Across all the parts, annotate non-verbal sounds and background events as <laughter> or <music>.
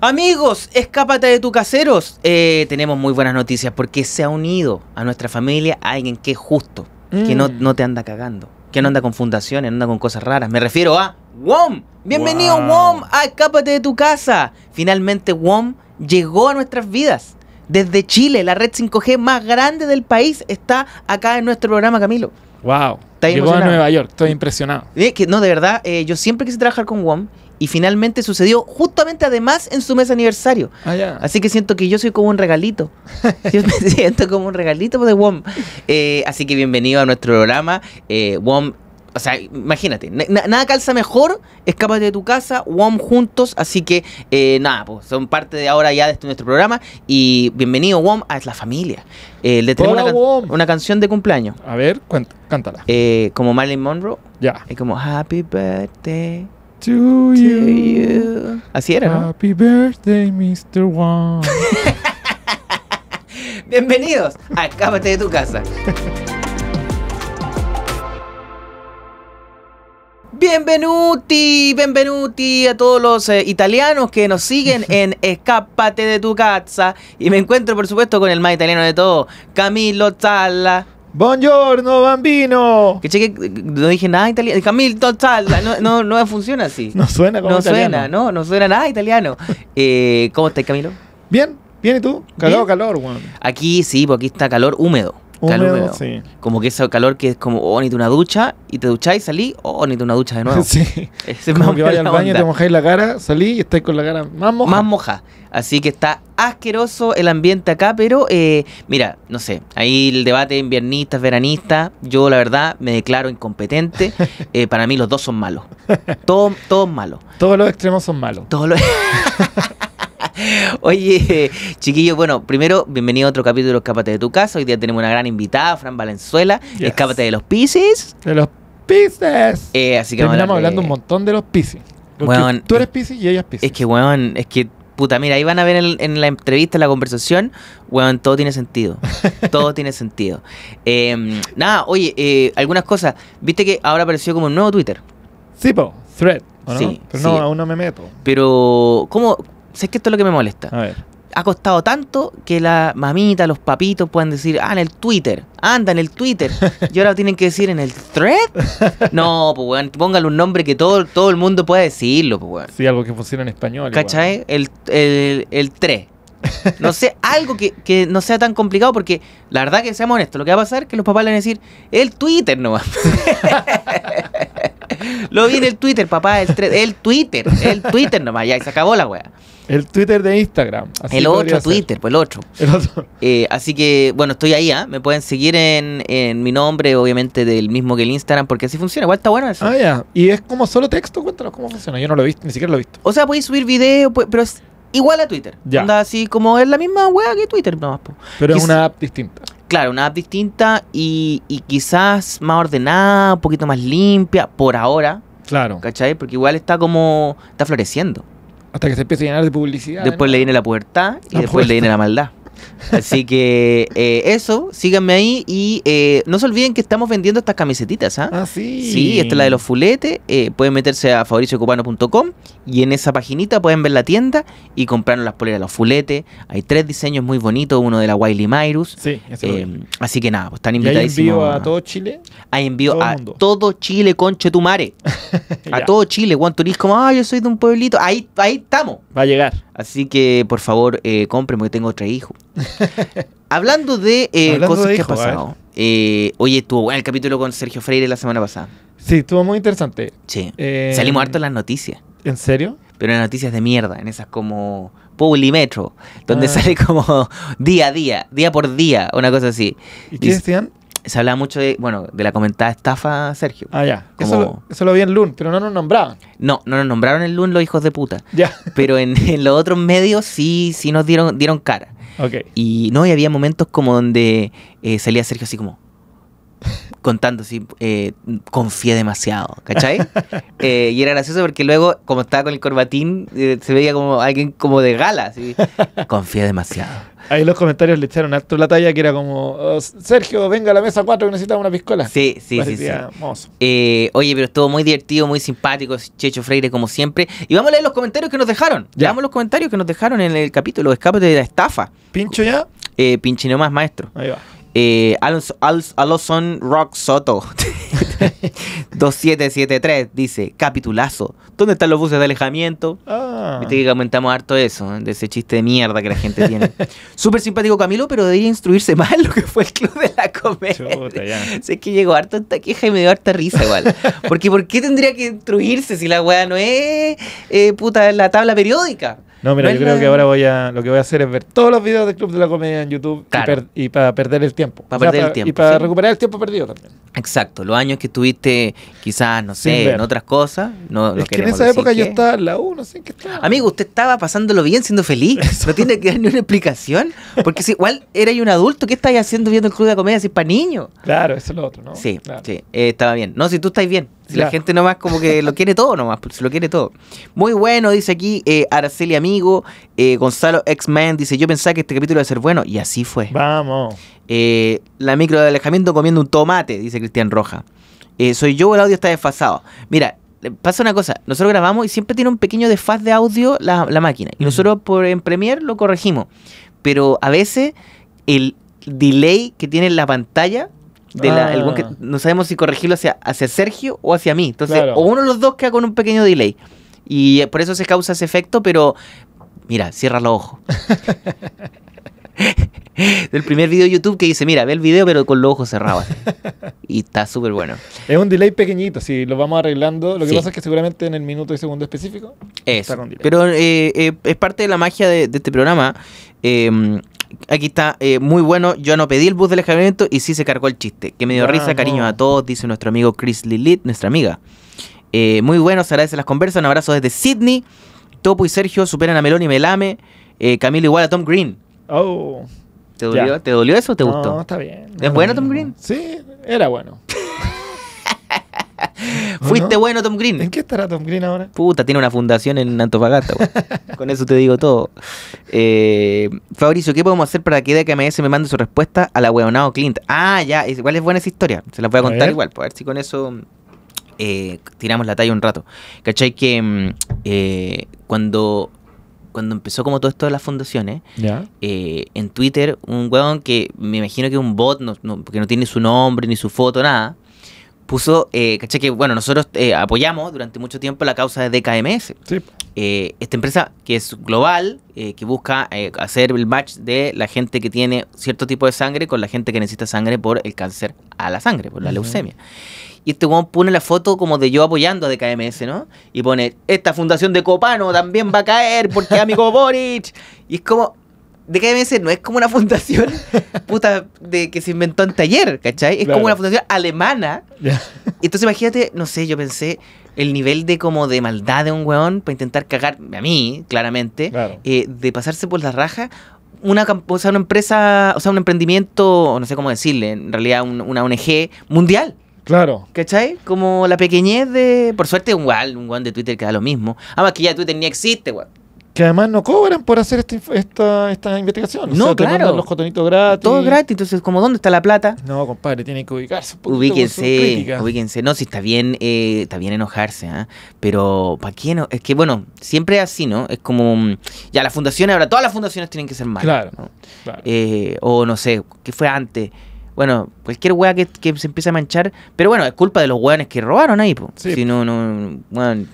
Amigos, escápate de tu caseros. Eh, tenemos muy buenas noticias porque se ha unido a nuestra familia alguien que es justo, que no, Mm. no te anda cagando, que no anda con fundaciones, no anda con cosas raras. Me refiero a WOM. Bienvenido Wow. WOM a Escápate de tu casa. Finalmente WOM llegó a nuestras vidas. Desde Chile, la red 5G más grande del país está acá en nuestro programa, Camilo. Wow. ¿Estás Llegó emocionado? a Nueva York, estoy impresionado. Que no, de verdad, eh, yo siempre quise trabajar con WOM y finalmente sucedió justamente además en su mes aniversario. Ah. Así que siento que yo soy como un regalito. <laughs> Yo me siento como un regalito de WOM. Eh, así que bienvenido a nuestro programa. Eh, WOM, o sea, imagínate, na- na- nada calza mejor, escápate de tu casa, WOM juntos. Así que eh, nada, pues son parte de ahora ya de este nuestro programa. Y bienvenido WOM a la familia. Eh, le tenemos Hola, una, can- WOM. una canción de cumpleaños. A ver, cuenta, cántala. eh, como Marilyn Monroe. Ya. Es como Happy Birthday To to you. you. Así era, ¿no? Happy birthday, Mr. One. <laughs> Bienvenidos a Escápate de tu casa. <laughs> Benvenuti, benvenuti a todos los eh, italianos que nos siguen <laughs> en Escápate de tu casa. Y me encuentro, por supuesto, con el más italiano de todo, Camilo Zalla. Buongiorno, bambino. Que cheque, no dije nada italiano. Camilo Zalla, no, no, no funciona así. <laughs> No suena como No italiano. suena, no, no suena nada italiano. <laughs> Eh, ¿Cómo estás, Camilo? Bien, bien, ¿y tú? Calor, Bien. calor, weón. Aquí sí, porque aquí está calor húmedo. Calor Húmedo, húmedo. sí. Como que ese calor que es como, oh, necesito una ducha, y te ducháis, salí, oh, necesito una ducha de nuevo. <laughs> Sí. <laughs> Ese es Como que o vaya al baño, onda. te mojáis la cara, salí y estáis con la cara más mojada. Más moja. Así que está asqueroso el ambiente acá, pero eh, mira, no sé, ahí el debate inviernistas, veranistas, yo la verdad me declaro incompetente. <laughs> Eh, para mí los dos son malos. Todos, todos malos. Todos los extremos son malos. Todos los... <laughs> Oye, chiquillos, bueno, primero, bienvenido a otro capítulo de Escápate de tu casa. Hoy día tenemos una gran invitada, Fran Valenzuela. Yes. Escápate de los Pisces. De los Pisces. Eh, así que vamos a Terminamos de- hablando un montón de los Pisces. Weón, tú eres Pisces y ella es Pisces. Es que, weón, es que, puta, mira, ahí van a ver en, en la entrevista, en la conversación, weón, todo tiene sentido. <laughs> todo tiene sentido. Eh, nada, oye, eh, algunas cosas. Viste que ahora apareció como un nuevo Twitter. Sí, po, thread. ¿o no? Sí, Pero sí. no, aún no me meto. Pero, ¿cómo? Sé que esto es lo que me molesta. A ver. Ha costado tanto que la mamita, los papitos puedan decir, ah, en el Twitter, anda en el Twitter. <laughs> Y ahora tienen que decir en el thread. No, pues, weón, póngale un nombre que todo, todo el mundo pueda decirlo, pues, weón. Sí, algo que funciona en español. ¿Cachai? El, el, el 3. No sé, <laughs> algo que, que no sea tan complicado porque la verdad que seamos honestos, lo que va a pasar es que los papás le van a decir el Twitter nomás. <laughs> lo vi en el Twitter, papá, el, el Twitter, el Twitter nomás, ya, y se acabó la wea. igual. El Twitter de Instagram. así El otro ser. Twitter, pues el otro. El otro. Eh, así que, bueno, estoy ahí, ¿ah? Me pueden seguir en, en mi nombre, obviamente del mismo que el Instagram, porque así funciona, igual está bueno eso. Ah, ya. Y es como solo texto. Cuéntanos cómo funciona. Yo no lo he visto, ni siquiera lo he visto. O sea, podéis subir video, pero es igual a Twitter. Ya. Anda así como es la misma wea que Twitter nomás. Pero es una app distinta. Claro, una app distinta y, y quizás más ordenada, un poquito más limpia, por ahora, Claro. ¿cachai? Porque igual está como, está floreciendo. Hasta que se empiece a llenar de publicidad. Después ¿no? le viene la pubertad y La después le viene la maldad. Así que eh, eso, síganme ahí y eh, no se olviden que estamos vendiendo estas camisetitas, ¿ah? Ah, sí. Sí, esta es la de los fuletes. eh, pueden meterse a fabriciocubano.com y en esa paginita pueden ver la tienda y comprarnos las poleras de los fuletes. Hay tres diseños muy bonitos, uno de la Wiley Myrus. Sí. Eh, así que nada, pues están ¿Y hay invitadísimos. envío a todo Chile? Hay envío todo a todo Chile, conche tu mare. <laughs> a todo Chile, Juan Turís, como, ah, yo soy de un pueblito. Ahí, ahí estamos. Va a llegar. Así que, por favor, eh, compren porque tengo tres hijos. <laughs> Hablando de eh, Hablando cosas de que hijos, han a pasado. Eh, oye, estuvo bueno el capítulo con Sergio Freire la semana pasada. Sí, estuvo muy interesante. Sí. Eh, Salimos harto en las noticias. ¿En serio? Pero en noticias de mierda, en esas como Publimetro, donde Ah. sale como <laughs> día a día, día por día, una cosa así. ¿Y qué decían? Se hablaba mucho de, bueno, de la comentada estafa Sergio. Ah, ya. Eso, lo, eso lo vi en Loon, pero no nos nombraban. No, no nos nombraron el lunes los hijos de puta. Ya. Pero en, <laughs> en los otros medios sí, sí nos dieron, dieron cara. Ok. Y no, y había momentos como donde eh, salía Sergio así como. Contando así, eh, confié demasiado, ¿cachai? <laughs> Eh, y era gracioso porque luego, como estaba con el corbatín, eh, se veía como alguien como de gala, así, <laughs> confié demasiado. Ahí los comentarios le echaron alto la talla que era como, "Oh, Sergio, venga a la mesa 4 que necesitamos una piscola. Sí, sí, sí. Eh, oye, pero estuvo muy divertido, muy simpático, Checho Freire como siempre. Y vamos a leer los comentarios que nos dejaron. Ya. Veamos los comentarios que nos dejaron en el capítulo Escape de la estafa. ¿Pincho ya? Eh, pinche nomás, maestro. Ahí va. Eh, Alonso- Rock Soto <laughs> 2773 dice, capitulazo. ¿Dónde están los buses de alejamiento? Ah. Viste que comentamos harto eso, ¿eh? de ese chiste de mierda que la gente tiene. <laughs> Súper simpático Camilo, pero debería instruirse más en lo que fue el club de la comedia. Chuta, ya. <laughs> Sé que llegó harto esta queja y me dio harta risa igual. Porque ¿por qué tendría que instruirse si la weá no es eh, puta la tabla periódica? No, mira, No yo creo que ahora voy a, lo que voy a hacer es ver todos los videos del Club de la Comedia en YouTube Claro. y, per- y para perder el tiempo. Pa' perder el tiempo, Y para sí. recuperar el tiempo perdido también. Exacto, los años que estuviste quizás, no sé, en otras cosas, no, es que en esa época yo estaba en la U, no sé en qué estaba. Amigo, usted estaba pasándolo bien, siendo feliz. <laughs> No tiene que dar ni una explicación. Porque si igual era un adulto, ¿qué estáis haciendo viendo el club de la comedia si es para niños? Claro, eso es lo otro, ¿no? Sí, Claro. sí, eh, estaba bien. No, si tú estás bien. Si la gente nomás como que lo quiere todo nomás, pues, se lo quiere todo. Muy bueno, dice aquí eh, Araceli Amigo, eh, Gonzalo X-Man, dice, yo pensaba que este capítulo iba a ser bueno, y así fue. Vamos. Eh, la micro de alejamiento comiendo un tomate, dice Cristian Roja. Eh, soy yo, el audio está desfasado. Mira, eh, pasa una cosa, nosotros grabamos y siempre tiene un pequeño desfaz de audio la, la máquina. Y nosotros por, en Premiere lo corregimos. Pero a veces el delay que tiene en la pantalla, de la- el buen que- Ah. no sabemos si corregirlo hacia, hacia Sergio o hacia mí. Entonces, Claro. o uno de los dos queda con un pequeño delay. Y eh, por eso se causa ese efecto, pero mira, cierra los ojos. <laughs> Del primer video de YouTube que dice, mira, ve el video pero con los ojos cerrados. <laughs> Y está súper bueno. Es un delay pequeñito, si lo vamos arreglando. Lo que Sí. pasa es que seguramente en el minuto y segundo específico. Eso. Está con delay. Pero eh, eh, es parte de la magia de, de este programa. Eh, aquí está, eh, muy bueno. Yo no pedí el bus del alejamiento y sí se cargó el chiste. Que me dio risa, cariño a todos, dice nuestro amigo Chris Lilith, nuestra amiga. Eh, muy bueno, se agradece las conversas. Un abrazo desde Sydney. Topo y Sergio superan a Melón y Melame. Eh, Camilo igual a Tom Green. Oh. ¿Te dolió. ¿Te dolió eso o te no, gustó? está bien. ¿Es bueno Tom Green? Sí, era bueno. <laughs> ¿O Fuiste no? bueno, Tom Green. ¿En qué estará Tom Green ahora? Puta, tiene una fundación en Antofagasta. <laughs> Con eso te digo todo. Eh, Fabricio, ¿qué podemos hacer para que DKMS me mande su respuesta a la weonado Clint? Ah, ya, igual es buena esa historia. Se la voy a contar igual, pues, a ver si con eso eh, tiramos la talla un rato. ¿Cachai? Que mm, eh, cuando, cuando empezó como todo esto de las fundaciones, eh, en Twitter, un weón que me imagino que es un bot, no, no- porque no tiene su nombre, ni su foto, nada, puso, eh, ¿cachai? Que bueno, nosotros eh, apoyamos durante mucho tiempo la causa de DKMS. Sí. Eh, esta empresa que es global, eh, que busca hacer el match de la gente que tiene cierto tipo de sangre con la gente que necesita sangre por el cáncer a la sangre, por la leucemia. Y este weón pone la foto como de yo apoyando a DKMS, ¿no? Y pone, esta fundación de Copano también va a caer porque amigo Boric. Y es como, DKMS no es como una fundación <laughs> puta de que se inventó en taller, ¿cachai? Es Claro. como una fundación alemana Ya. entonces imagínate, no sé, yo pensé el nivel de como de maldad de un weón para intentar cagar a mí, claramente, Claro. eh, de pasarse por la raja una, o sea, una empresa, o sea, un emprendimiento, no sé cómo decirle, en realidad un- una ONG mundial. Claro. ¿Cachai? Como la pequeñez de. Por suerte, un weón, un weón de Twitter que da lo mismo. Además, que ya Twitter ni existe, weón. Que además no cobran por hacer esta, esta, esta investigación. No, te claro. mandan los cotonitos gratis. Todo gratis. Entonces, como ¿dónde está la plata? No, compadre, tienen que ubicarse un Ubíquense, ubíquense. No, si está bien, eh, está bien enojarse, ¿ah? Pero, ¿para qué no? Es que, bueno, siempre es así, ¿no? Es como, mm, ya, las fundaciones, ahora todas las fundaciones tienen que ser malas. Claro. ¿no? Claro. Eh, o no sé, ¿qué fue antes? Bueno, cualquier weá que, que se empiece a manchar. Pero bueno, es culpa de los weones que robaron ahí, po. Sí. Si no, no, weón,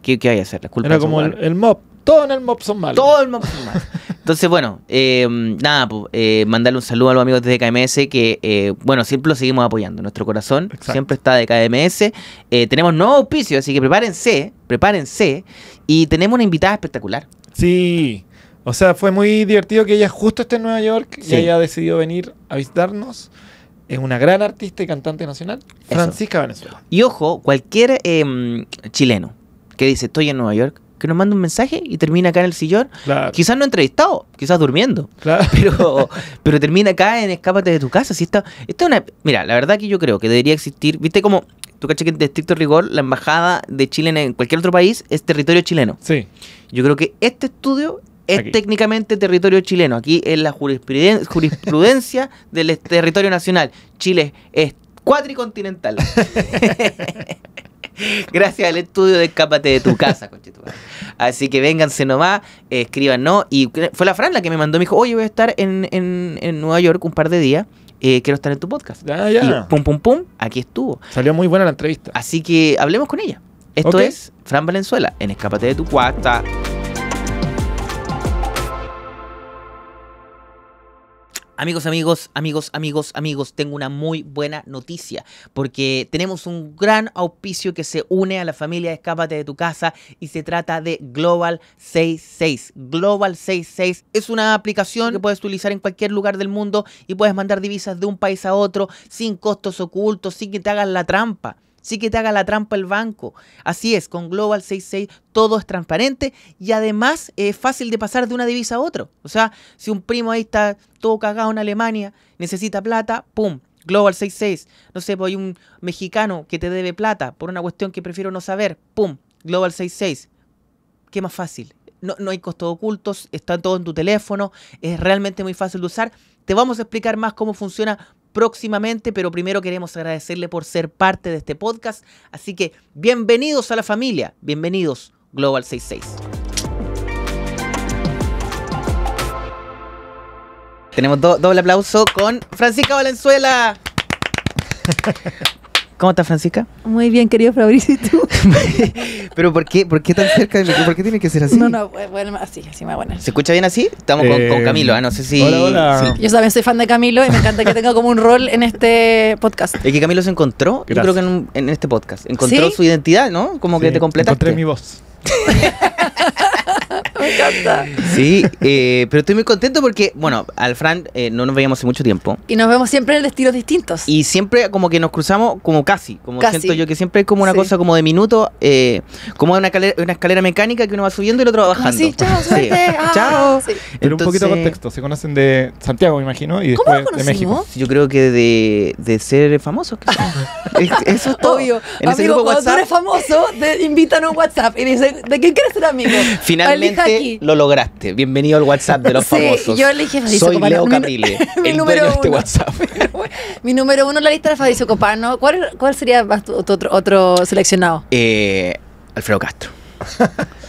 ¿qué, qué hay que hacer? Culpa Era como el mob. Todo en el mob son malos. Todo el mundo mal. Entonces, bueno, eh, nada, pues, eh, mandarle un saludo a los amigos de KMS que, eh, bueno, siempre lo seguimos apoyando. Nuestro corazón Exacto. siempre está de KMS. Tenemos nuevos auspicios, así que prepárense, prepárense. Y tenemos una invitada espectacular. Sí. O sea, fue muy divertido que ella justo esté en Nueva York Sí. y haya decidido venir a visitarnos. Es una gran artista y cantante nacional, Francisca Venezuela. Y ojo, cualquier eh, chileno que dice estoy en Nueva York, que nos manda un mensaje y termina acá en el sillón. Claro. Quizás no entrevistado, quizás durmiendo. claro. <laughs> Pero, pero termina acá en Escápate de tu casa. Si esta, esta es una, mira, la verdad que yo creo que debería existir, viste como, tú caché que de estricto rigor, la embajada de Chile en cualquier otro país es territorio chileno. Sí. Yo creo que este estudio es Aquí. técnicamente territorio chileno. Aquí es la jurispruden- jurisprudencia <laughs> del territorio nacional. Chile es cuatricontinental. <laughs> <laughs> Gracias al estudio de Escápate de tu casa, <laughs> conchetumare. Así que vénganse nomás, eh, escríbanos. Y fue la Fran la que me mandó, me dijo, oye, voy a estar en, en- en Nueva York un par de días. eh, quiero estar en tu podcast. Ya, Y ya. pum, pum, pum, aquí estuvo. Salió muy buena la entrevista. Así que hablemos con ella. Esto es Fran Valenzuela en Escápate de tu cuarta. Amigos, amigos, amigos, amigos, amigos, tengo una muy buena noticia porque tenemos un gran auspicio que se une a la familia Escápate de tu casa y se trata de Global 66. Global 66 es una aplicación que puedes utilizar en cualquier lugar del mundo y puedes mandar divisas de un país a otro sin costos ocultos, sin que te hagan la trampa. Sí que te haga la trampa el banco. Así es, con Global 66 todo es transparente y además es fácil de pasar de una divisa a otra. O sea, si un primo ahí está todo cagado en Alemania, necesita plata, ¡pum! Global 66. No sé, pues hay un mexicano que te debe plata por una cuestión que prefiero no saber, ¡pum! Global 66. ¿Qué más fácil? No, no hay costos ocultos, está todo en tu teléfono, es realmente muy fácil de usar. Te vamos a explicar más cómo funciona próximamente, pero primero queremos agradecerle por ser parte de este podcast. Así que bienvenidos a la familia, bienvenidos Global 66. Tenemos do- doble aplauso con Francisca Valenzuela. <laughs> ¿Cómo estás, Francisca? Muy bien, querido Fabricio, ¿y tú? <laughs> Pero ¿por qué, por qué tan cerca de mí? ¿Por qué tiene que ser así? No, no, bueno, así, así más buena. ¿Se escucha bien así? Estamos con, Eh, con Camilo, ¿ah? no sé si... hola, hola. sí. Yo también soy fan de Camilo y me encanta que tenga como un rol en este podcast. Es que Camilo se encontró, yo Gracias. creo que en, un- en este podcast. Encontró ¿Sí? su identidad, ¿no? Como que Sí, te completaste. Encontré mi voz. <laughs> Me encanta. Sí, eh, pero estoy muy contento porque, bueno, al Fran eh, no nos veíamos hace mucho tiempo. Y nos vemos siempre en estilos distintos. Y siempre como que nos cruzamos como casi, como Casi. siento yo que siempre hay como una Sí. cosa como de minuto, eh, como una escalera, una escalera mecánica que uno va subiendo y el otro va bajando. así, chao, Sí. <laughs> ah, Chao. sí. Pero un poquito de contexto. Se conocen de Santiago, me imagino, y ¿Cómo después de México. Yo creo que de, de ser famosos. <laughs> Es- Eso es todo. Obvio. En ese amigo, grupo cuando tú eres famoso, te invitan a un WhatsApp y dicen, ¿de quién quieres ser amigo? Finalmente lo lograste. Bienvenido al WhatsApp de los <laughs> Sí, famosos. yo elige Fabricio Soy Copano. Leo Caprile, <laughs> mi el número dueño de este uno. WhatsApp. <laughs> Mi número uno en la lista era Fabricio Copano. ¿Cuál, cuál sería más tu- tu otro, otro seleccionado? Eh, Alfredo Castro.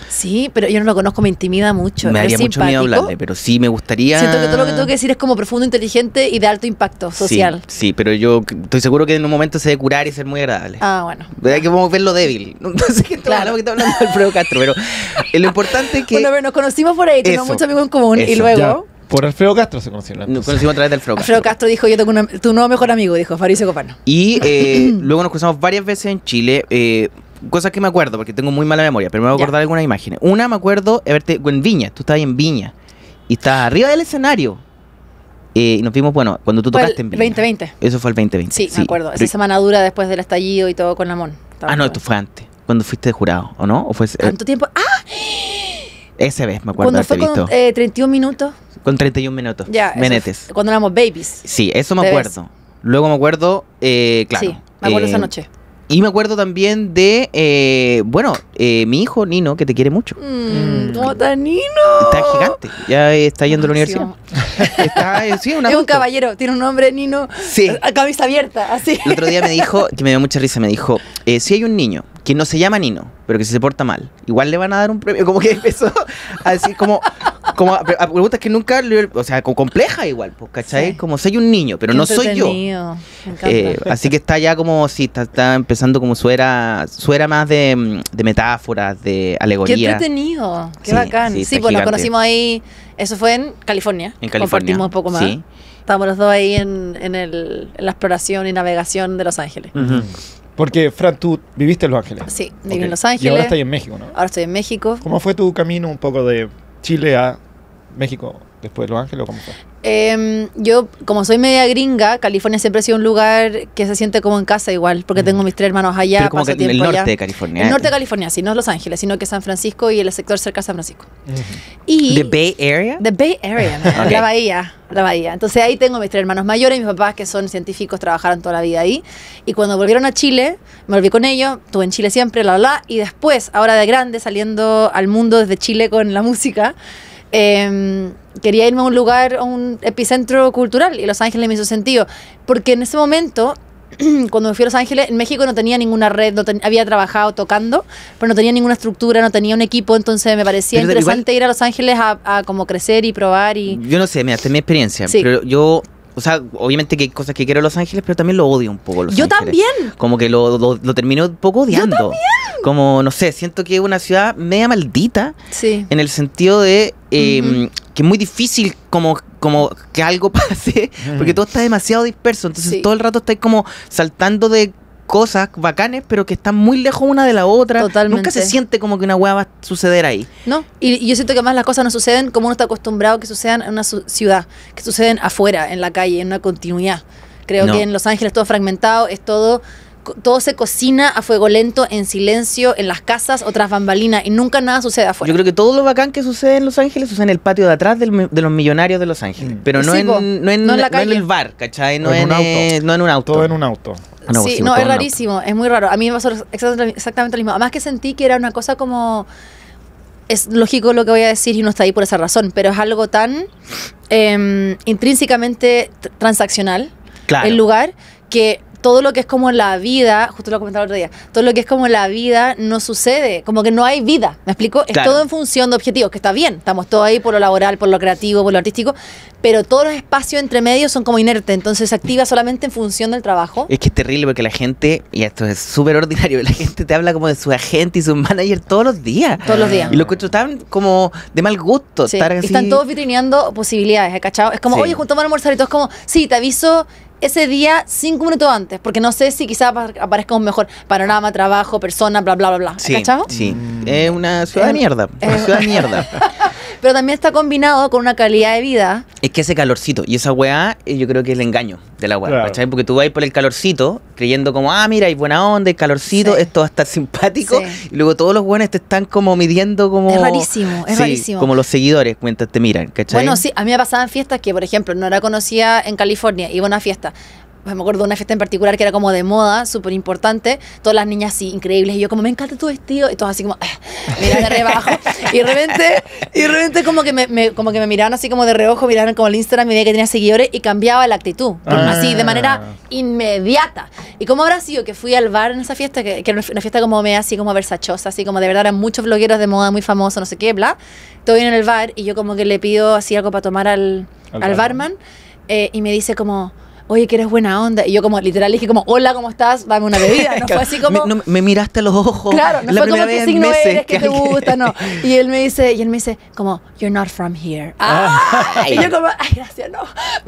Sí, pero yo no lo conozco, me intimida mucho. Me ¿Es daría mucho miedo hablarle, pero sí me gustaría. Siento que todo lo que tengo que decir es como profundo, inteligente y de alto impacto social. Sí, sí, pero yo estoy seguro que en un momento se debe curar y ser muy agradable. Ah, bueno. Hay que vamos a verlo débil. <laughs> No, sé qué Claro. está hablando de Alfredo Castro, pero eh, lo importante es que Bueno, pero nos conocimos por ahí, tenemos muchos amigos en común. Y luego, Ya, por Alfredo Castro se conocieron. nos conocimos a través de Alfredo Castro. Alfredo Castro dijo: Yo tengo una- tu nuevo mejor amigo, dijo Fabricio Copano. Y eh, <clears throat> luego nos cruzamos varias veces en Chile. eh, cosas que me acuerdo, porque tengo muy mala memoria, pero me voy a acordar algunas imágenes. Una me acuerdo verte en Viña, tú estabas en Viña. Y estabas arriba del escenario. Eh, y nos vimos, bueno, cuando tú Fue tocaste en Viña. 2020. Eso fue el 2020. Sí, me acuerdo. Esa Pero- semana dura después del estallido y todo con Lamón. ah, no, esto fue antes. Cuando fuiste de jurado, ¿o no? ¿O fue ese- ¿Cuánto tiempo? Ah, ese vez, me acuerdo cuando fue con visto. eh, 31 minutos. con 31 minutos. Ya. Menetes. Cuando éramos babies. Sí, eso me acuerdo. Luego me acuerdo, eh, claro. Sí, me acuerdo eh, esa noche. Y me acuerdo también de, eh, bueno, eh, mi hijo Nino, que te quiere mucho. Mm, Mm. ¿Cómo está Nino? Está gigante, ya está yendo a la universidad. Está, eh, sí, un <laughs> Es un caballero, tiene un nombre, Nino. Sí. A camisa abierta, así. El otro día me dijo, que me dio mucha risa, me dijo, eh, si hay un niño que no se llama Nino, pero que se porta mal, igual le van a dar un premio. Como que <laughs> empezó a decir, como, como a, a preguntas que nunca, le- o sea, como compleja igual, pues, ¿cachai? Sí. Como soy un niño, pero Qué no soy yo. Eh, así que está ya como, sí, está, está empezando como su era, su era más de, mm, de metáforas, de Qué alegoría. entretenido, qué Sí, bacán. sí, Sí, pues nos conocimos ahí, eso fue en California. En California. Compartimos un poco más. Sí. Estábamos los dos ahí en, en, el, en la exploración y navegación de Los Ángeles. Ujú. Porque, Fran, tú viviste en Los Ángeles. Sí, viví Ok. en Los Y ahora Ángeles. estás en México, ¿no? Ahora estoy en México. ¿Cómo fue tu camino un poco de Chile a México después de Los Ángeles o cómo fue? Em, yo, como soy media gringa, California siempre ha sido un lugar que se siente como en casa igual, porque tengo mis tres hermanos allá, Pero como paso que en el norte allá. de California. El norte de California, sí, no es Los Ángeles, sino que San Francisco y el sector cerca de San Francisco. Y ¿The Bay Area? The Bay Area, <laughs> man, Ok. la bahía, la bahía. Entonces ahí tengo mis tres hermanos mayores mis papás que son científicos, trabajaron toda la vida ahí. Y cuando volvieron a Chile, me volví con ellos, estuve en Chile siempre, la, la, la. Y después, ahora de grande, saliendo al mundo desde Chile con la música, eh, quería irme a un lugar, a un epicentro cultural y Los Ángeles me hizo sentido. Porque en ese momento... <clears throat> Cuando me fui a Los Ángeles, en México no tenía ninguna red, no ten- había trabajado tocando, pero no tenía ninguna estructura, no tenía un equipo, entonces me parecía Pero igual- interesante ir a Los Ángeles a, a como crecer y probar y... Yo no sé, mira, esta es mi experiencia. Sí. Pero yo, o sea, obviamente que hay cosas que quiero en Los Ángeles, pero también lo odio un poco. Los Yo Ángeles. también. Como que lo, lo, lo termino un poco odiando. Como, no sé, siento que es una ciudad media maldita Sí. en el sentido de eh, Ujú. que es muy difícil como, como que algo <laughs> pase, porque todo está demasiado disperso. Entonces Sí. todo el rato estáis como saltando de cosas bacanes, pero que están muy lejos una de la otra. Totalmente. Nunca se siente como que una hueá va a suceder ahí. ¿No? Y, y yo siento que más las cosas no suceden como uno está acostumbrado que sucedan en una su- ciudad, que suceden afuera, en la calle, en una continuidad. Creo No. que en Los Ángeles todo fragmentado, es todo, todo se cocina a fuego lento, en silencio, en las casas, otras bambalinas, y nunca nada sucede afuera. Yo creo que todo lo bacán que sucede en Los Ángeles sucede en el patio de atrás del de los millonarios de Los Ángeles. Mm. Pero no, Sí, en, po. no, en, No en la no en el bar, ¿cachai? No, O en en, un auto. eh, no en un auto. Todo en un auto. No, sí, sí, no, todo es rarísimo, es muy raro. A mí me pasó exactamente, exactamente lo mismo. Además que sentí que era una cosa como... Es lógico lo que voy a decir y no está ahí por esa razón, pero es algo tan em, intrínsecamente transaccional Claro. el lugar que todo lo que es como la vida, justo lo comentaba el otro día, todo lo que es como la vida no sucede, como que no hay vida, ¿me explico? Es Claro. todo en función de objetivos, que está bien, estamos todos ahí por lo laboral, por lo creativo, por lo artístico, pero todos los espacios entre medios son como inertes, entonces se activa solamente en función del trabajo. Es que es terrible porque la gente, y esto es súper ordinario, <laughs> la gente te habla como de su agente y su manager todos los días. Todos los días. Y lo encuentro tan como de mal gusto. Sí, estar así. Están todos vitrineando posibilidades, ¿eh? ¿cachado? Es como, Sí. oye, juntamos a almorzar y todo es como, sí, te aviso ese día cinco minutos antes, porque no sé si quizás apa- aparezca un mejor panorama, trabajo, persona, bla, bla, bla, bla. Sí, ¿Cachado? sí. Mm. Es una ciudad de Es- mierda. Una es- ciudad de mierda. <laughs> Pero también está combinado con una calidad de vida. Es que ese calorcito y esa weá, eh, yo creo que es el engaño de la weá, Claro. ¿cachai? Porque tú vas por el calorcito, creyendo como, ah, mira, hay buena onda, hay calorcito, Sí. esto va a estar simpático. Sí. Y luego todos los buenos te están como midiendo como. Es rarísimo, es Sí, rarísimo. Como los seguidores mientras te miran, ¿cachai? Bueno, sí, a mí me pasaban fiestas que, por ejemplo, no era conocida en California, iba a una fiesta. Pues me acuerdo de una fiesta en particular que era como de moda, súper importante. Todas las niñas así, increíbles. Y yo como, me encanta tu vestido. Y todos así como, mira de rebajo. <laughs> y de repente, y de repente como que me, me- como que me miraban así como de reojo, miraban como el Instagram y veía que tenía seguidores y cambiaba la actitud. Ah. Así, de manera inmediata. ¿Y cómo habrá sido que fui al bar en esa fiesta? Que, que era una fiesta como media así como versachosa, así como de verdad eran muchos blogueros de moda muy famosos, no sé qué, bla. Todo en el bar y yo como que le pido así algo para tomar al, Al al barman. barman eh, y me dice como, oye, que eres buena onda. Y yo como literal dije como, hola, ¿cómo estás? Dame una bebida. No <laughs> fue así como... Me, no- me miraste a los ojos. Claro, no la fue como qué signo meses eres, que te gusta, no. <laughs> Y él me dice, y él me dice, como, you're not from here. Ah, y yo como, ay, gracias, no.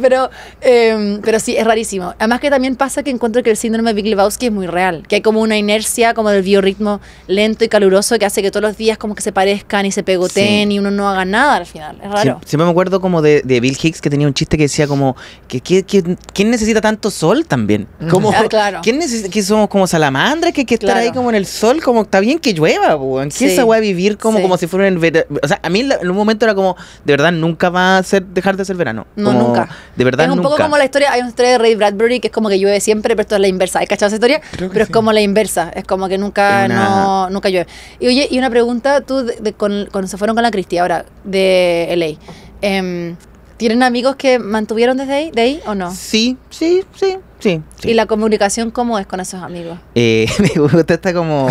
Pero, eh, pero sí, es rarísimo. Además que también pasa que encuentro que el síndrome de Big Lebowski es muy real, que hay como una inercia como del biorritmo lento y caluroso que hace que todos los días como que se parezcan y se pegoteen Sí. y uno no haga nada al final. Es raro. Siempre me acuerdo como de, de Bill Hicks que tenía un chiste que decía como que, que- que- ¿quién necesita tanto sol también? Como, Ah, claro. ¿Quién necesita que somos como salamandras que hay que estar Claro. ahí como en el sol? Como está bien que llueva, ¿en qué Sí. esa weá vivir como, Sí. como si fuera en verano? O sea, a mí en un momento era como, de verdad nunca va a ser dejar de ser verano. No, Como, nunca. De verdad es un nunca. poco como la historia, hay una historia de Ray Bradbury que es como que llueve siempre, pero esto es la inversa. ¿Has cachado esa historia? Creo que Pero es como la inversa, es como que nunca, no, nunca llueve. Y oye, y una pregunta, tú, de- de- con- cuando se fueron con la Cristi ahora, de LA, em, ¿tienen amigos que mantuvieron desde ahí, de ahí o no? Sí, sí, sí, sí. sí. ¿Y la comunicación cómo es con esos amigos? Eh, <laughs> me gusta esta como...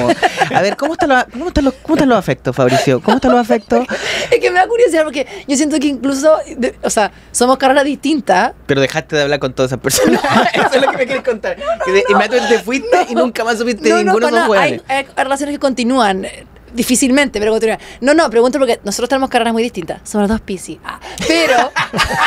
A ver, ¿cómo están los, cómo están los, cómo están los afectos, Fabricio? ¿Cómo están los afectos? <laughs> Es que me da curiosidad porque yo siento que incluso, de- o sea, somos carreras distintas. Pero dejaste de hablar con todas esas personas. <laughs> Eso es lo que me quieres contar. que de, te fuiste y nunca más supiste de ninguno de esos hay, hay relaciones que continúan. Difícilmente, pero continúan. No, no, pregunto porque nosotros tenemos carreras muy distintas. Somos los dos Pisces. Ah, pero,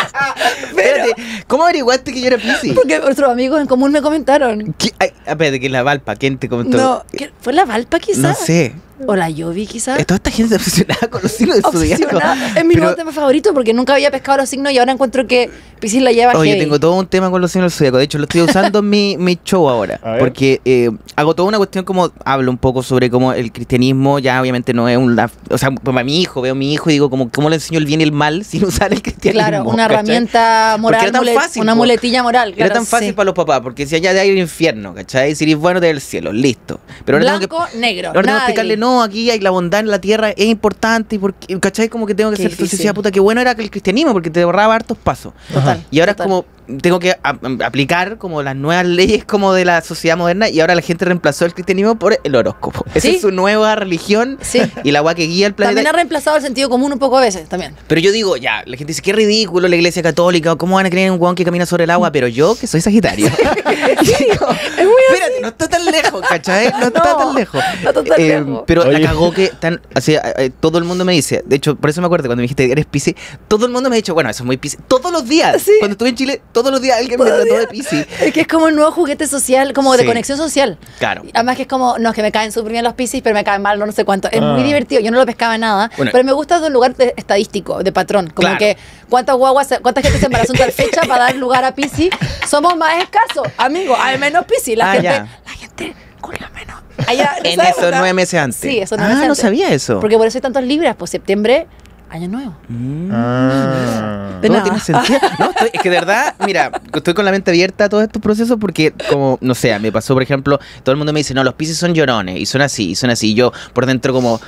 <laughs> Espérate, ¿cómo averiguaste que yo era Pisces? porque nuestros amigos en común me comentaron. ¿Qué- ay, espérate, que es la Valpa, ¿quién te comentó? No, ¿qué- ¿fue la Valpa No quizás? sé. O la Yovi, quizás. Eh, Toda esta gente está obsesionada con los signos de zodiaco. Es mi Pero- nuevo tema favorito porque nunca había pescado los signos y ahora encuentro que Piscis la lleva Oye, heavy. tengo todo un tema con los signos del zodiaco. De hecho, lo estoy usando en mi, mi show ahora. Porque eh, hago toda una cuestión como hablo un poco sobre cómo el cristianismo ya obviamente no es un... la- O sea, para mi hijo, veo a mi hijo y digo como cómo le enseño el bien y el mal sin usar el cristianismo. Claro, una ¿cachai? herramienta moral, era tan mulet- fácil, una muletilla moral. Era claro, tan fácil sí. para los papás, porque si allá de ahí el infierno, ¿cachai? Si eres bueno, te da el cielo, listo. Pero ahora tengo Blanco, que... negro. Ahora tengo que nada de explicarle, gris. No, aquí hay la bondad en la tierra, es importante, y porque, ¿cachai? Como que tengo que ser, entonces decía, puta, qué bueno era que el cristianismo, porque te ahorraba hartos pasos. Total. Y ahora total. es como, tengo que a- a- aplicar como las nuevas leyes como de la sociedad moderna, y ahora la gente reemplazó el cristianismo por el horóscopo. Esa ¿Sí? es su nueva religión, Sí. y la agua que guía el planeta. También ha reemplazado el sentido común un poco a veces, también. Pero yo digo, ya, la gente dice, qué ridículo la iglesia católica, ¿cómo van a creer en un hueón que camina sobre el agua? Pero yo, que soy sagitario. <laughs> <laughs> Digo, Espérate, no está tan lejos, ¿cachai? No está No, tan lejos. está tan lejos. Pero Oye. la cagó que tan, así, eh, todo el mundo me dice, de hecho, por eso me acuerdo cuando me dijiste, eres Piscis, todo el mundo me ha dicho, bueno, eso es muy Piscis. Todos los días, Sí. cuando estuve en Chile, todos los días alguien me trató de días. Piscis. Es que es como un nuevo juguete social, como de Sí. conexión social. Claro. Además que es como, no, es que me caen súper bien los piscis, pero me caen mal, no, no sé cuánto. Es muy Ah. divertido, yo no lo pescaba nada, Bueno. pero me gusta de un lugar de- estadístico, de patrón. Como Claro. que cuántas guaguas, cuánta gente se embarazó en tal fecha para dar lugar a piscis. Somos más escasos, amigos, al menos piscis. La Ah, gente, ya. la gente culia menos. <laughs> Allá, En esos nueve meses antes. Sí, esos nueve Ah, meses no antes. sabía eso. Porque por eso hay tantos libras, pues septiembre, año nuevo. Mm. Ah. De nada. tiene sentido. No, estoy- es que de verdad, mira, estoy con la mente abierta a todos estos procesos porque, como, no sé, me pasó, por ejemplo, todo el mundo me dice, no, los piscis son llorones, y son así, y son así. Y yo, por dentro, como,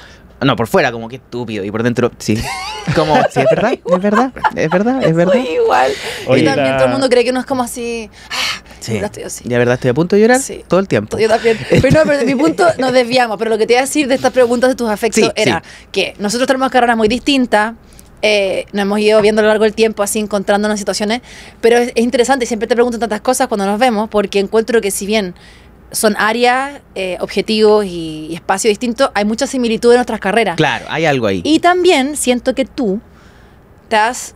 no, por fuera, como que estúpido, y por dentro, sí. <laughs> Como, sí, es verdad, es verdad, es verdad, es <laughs> verdad. Soy igual. Oye, y también la- todo el mundo cree que uno es como así. ah, Sí. ahora estoy así. De verdad, estoy a punto de llorar Sí. todo el tiempo. Yo también. <laughs> Pero no, pero de mi punto nos desviamos. Pero lo que te iba a decir de estas preguntas de tus afectos Sí, era que nosotros tenemos carreras muy distintas. eh, nos hemos ido viendo a lo largo del tiempo, así encontrándonos en situaciones. Pero es, es interesante y siempre te pregunto tantas cosas cuando nos vemos, porque encuentro que si bien son áreas, eh, objetivos y, y espacios distintos, hay mucha similitud en nuestras carreras. Claro, hay algo ahí. Y también siento que tú te has,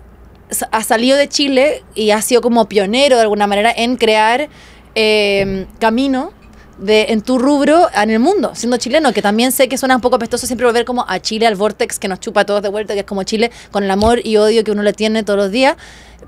has salido de Chile y has sido como pionero de alguna manera en crear eh, camino de, en tu rubro en el mundo, siendo chileno, que también sé que suena un poco apestoso siempre volver como a Chile, al vortex que nos chupa a todos de vuelta, que es como Chile, con el amor y odio que uno le tiene todos los días.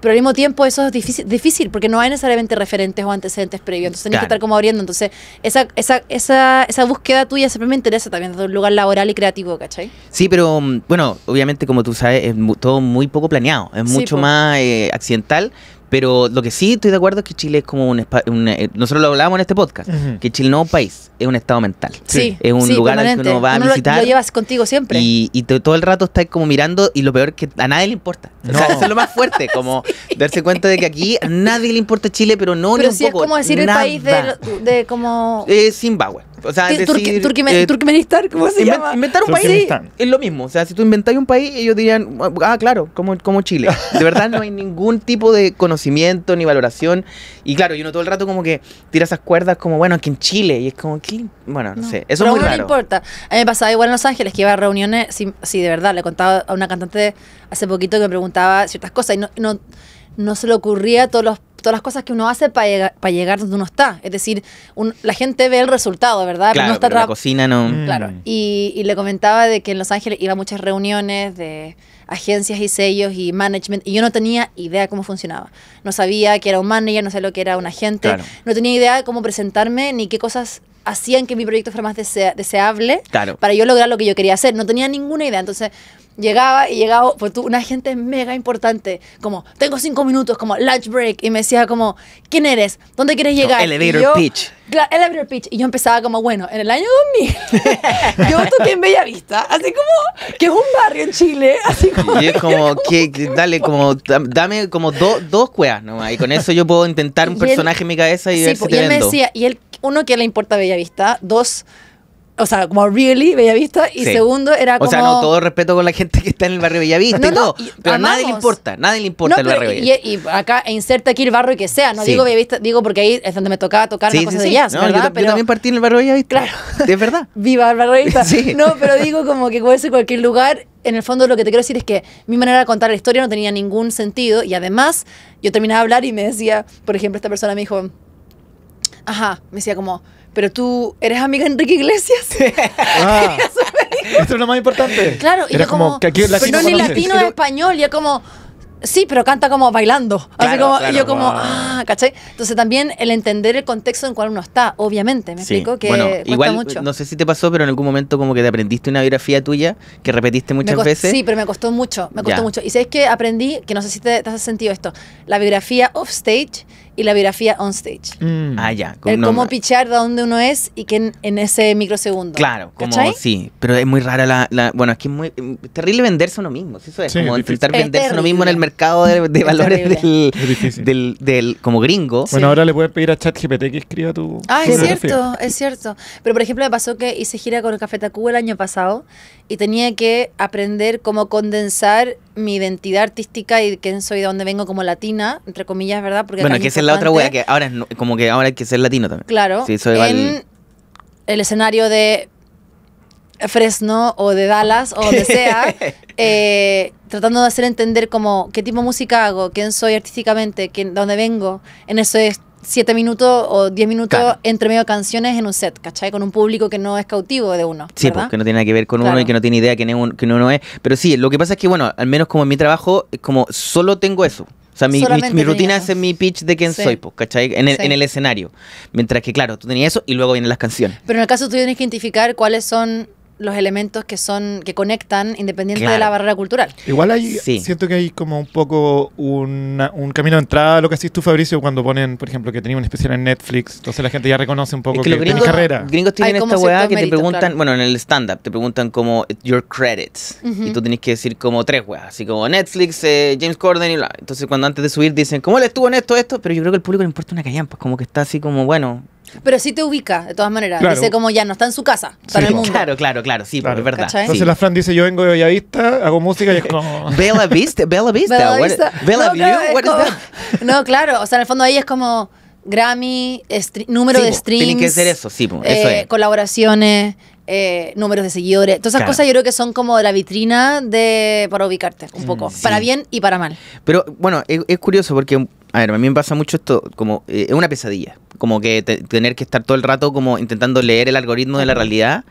Pero al mismo tiempo eso es difícil, difícil porque no hay necesariamente referentes o antecedentes previos. Entonces que Claro. estar como abriendo. Entonces esa, esa, esa, esa búsqueda tuya siempre me interesa también desde un lugar laboral y creativo, ¿cachai? Sí, pero mm, bueno, obviamente como tú sabes, es todo muy poco planeado, es Sí, mucho po. más eh, accidental, pero lo que sí estoy de acuerdo es que Chile es como un, un, eh, nosotros lo hablábamos en este podcast, Ujú. que Chile no es un país, es un estado mental. Sí. Es un sí, lugar al que permanente. uno va a Uno lo- visitar Lo, llevas contigo siempre. y, y te- todo el rato estás como mirando y lo peor que a nadie le importa. O sea, No. eso es lo más fuerte, como <laughs> darse cuenta de que aquí a nadie le importa Chile, pero no Pero ni un sí es poco. como decir el nada. país de, de como... Eh, Zimbabue. O sea, Tur- decir, Turquime- eh, Turkmenistán, ¿cómo se llama? Inventar un país Turkmenistán. es lo mismo. O sea, si tú inventas un país, ellos dirían, ah, claro, como, como Chile. De verdad no hay ningún tipo de conocimiento ni valoración. Y claro, y uno todo el rato como que tira esas cuerdas como, bueno, aquí en Chile. Y es como, ¿qué? Bueno, no, No. sé. Eso Pero es muy a uno no raro. importa. A mí me pasaba igual en Los Ángeles, que iba a reuniones, sí, sí, de verdad, le contaba a una cantante hace poquito que me preguntaba ciertas cosas y no, no, no se le ocurría todos los todas las cosas que uno hace para llegar, para llegar donde uno está. Es decir, un- la gente ve el resultado, ¿verdad? Claro, no está pero la cocina no... Mm. Claro. Y, y le comentaba de que en Los Ángeles iba a muchas reuniones de agencias y sellos y management y yo no tenía idea cómo funcionaba. No sabía que era un manager, no sabía lo que era un agente, Claro. no tenía idea de cómo presentarme ni qué cosas hacían que mi proyecto fuera más desea- deseable Claro. para yo lograr lo que yo quería hacer. No tenía ninguna idea. Entonces llegaba y llegaba, pues tú, una gente mega importante, como, tengo cinco minutos, como lunch break, y me decía como, ¿quién eres? ¿Dónde quieres llegar? elevator Y yo- pitch. Elevator pitch. Y yo empezaba como, bueno, en el año 2000, <laughs> yo <laughs> toqué en Bellavista, así como, que es un barrio en Chile, así como... Y es como, <laughs> que, que dale, como, da- dame como do- dos cuevas nomás. Y con eso yo puedo intentar un Y él- personaje en mi cabeza y Sí, ver si po, te y él me vendo. decía, y él, uno, que le importa Bellavista, dos, o sea, como really Bellavista, y Sí. segundo era O como... sea, no, todo respeto con la gente que está en el barrio Bellavista No, y no, todo. y pero a nadie le importa, nadie le importa No, el barrio y, Bellavista. y acá e inserta aquí el barrio que sea, no Sí. digo Bellavista, digo porque ahí es donde me tocaba tocar una cosa de jazz, No, yo, ¿verdad? yo pero también partí en el barrio Bellavista. Claro. De verdad. <laughs> viva el barrio Bellavista. Sí. No, pero digo como que puede ser cualquier lugar. En el fondo lo que te quiero decir es que mi manera de contar la historia no tenía ningún sentido y además yo terminaba de hablar y me decía, por ejemplo, esta persona me dijo, ajá, me decía como, pero tú eres amiga de Enrique Iglesias. <laughs> Ah, Esto es lo más importante. Claro, y Era yo como, que aquí el pero latino no ni latino ni español, y es como, sí, pero canta como bailando. Así Claro, como, claro. y yo como, Wow. ah, ¿cachai? Entonces también el entender el contexto en el cual uno está, obviamente, me Sí. explico, que bueno, cuesta igual mucho. no sé si te pasó, pero en algún momento como que te aprendiste una biografía tuya que repetiste muchas cost- veces. Sí, pero me costó mucho, me costó Ya. mucho. Y sabes que aprendí, que no sé si te, te hace sentido esto, la biografía off stage y la biografía on stage. Mm. Ah, ya. El no, cómo no. pichar de dónde uno es y que en, en ese microsegundo. Claro, como ¿Cachai? sí, pero es muy rara la, la- bueno, es que es muy es terrible venderse a uno mismo, ¿sí? eso es Sí, como es difícil. intentar venderse a uno mismo en el terrible. mercado de, de Es valores terrible. del, del, del como gringo. Bueno, ahora le puedes pedir a ChatGPT que escriba tu. Ah, tu es biografía. cierto, es cierto. Pero por ejemplo me pasó que hice gira con el Café Tacuba el año pasado y tenía que aprender cómo condensar mi identidad artística y quién soy, de dónde vengo como latina, entre comillas, ¿verdad? Porque bueno, que esa es la otra wea que ahora es no- como que ahora hay que ser latino también. Claro, Sí, eso en el escenario de Fresno o de Dallas o donde sea, <laughs> eh, tratando de hacer entender como qué tipo de música hago, quién soy artísticamente, quién, dónde vengo, en esos siete minutos o diez minutos Claro. entre medio de canciones en un set, ¿cachai? Con un público que no es cautivo de uno, Sí, ¿verdad? porque no tiene nada que ver con uno y que no tiene idea quién, es un- quién uno es. Pero sí, lo que pasa es que, bueno, al menos como en mi trabajo, como solo tengo eso. O sea, mi, mi- Solamente mi rutina es mi pitch de quién Sí. soy, pues, ¿cachai? En el, Sí. en el escenario. Mientras que, claro, tú tenías eso y luego vienen las canciones. Pero en el caso tú tienes que identificar cuáles son los elementos que son que conectan independiente de la barrera cultural. Igual hay, Sí. siento que hay como un poco una- un camino de entrada a lo que haces tú, Fabricio, cuando ponen, por ejemplo, que tenía un especial en Netflix. Entonces la gente ya reconoce un poco Es que, que los tienes gringos, carrera. gringos tienen esta weá que te preguntan, claro. bueno, en el stand-up te preguntan como your credits. Y tú tenés que decir como tres weas, así como Netflix, eh, James Corden y bla. Entonces cuando antes de subir dicen, ¿cómo él estuvo en esto, esto? Pero yo creo que al público le importa una callampa, como que está así como, bueno. Pero sí te ubica, de todas maneras. Claro. Dice como ya no está en su casa, está Sí, en el mundo. Claro, claro, claro, sí, Claro. es verdad. ¿Cachai? Entonces sí. la Fran dice, yo vengo de Bellavista, hago música y es como... <laughs> Bella Vista, Bella Vista, Bella what- Vista. Bella No, View, claro, es what is como- that? <laughs> No, claro, o sea, en el fondo ahí es como Grammy, número Sí, de streams. tiene que ser eso, sí, eso eh, es. Colaboraciones, eh, números de seguidores. Todas esas Claro. cosas yo creo que son como la vitrina de para ubicarte un poco. sí. Para bien y para mal. Pero bueno, es, es curioso porque, a ver, a mí me pasa mucho esto, como eh, es una pesadilla, como que te- tener que estar todo el rato como intentando leer el algoritmo de la realidad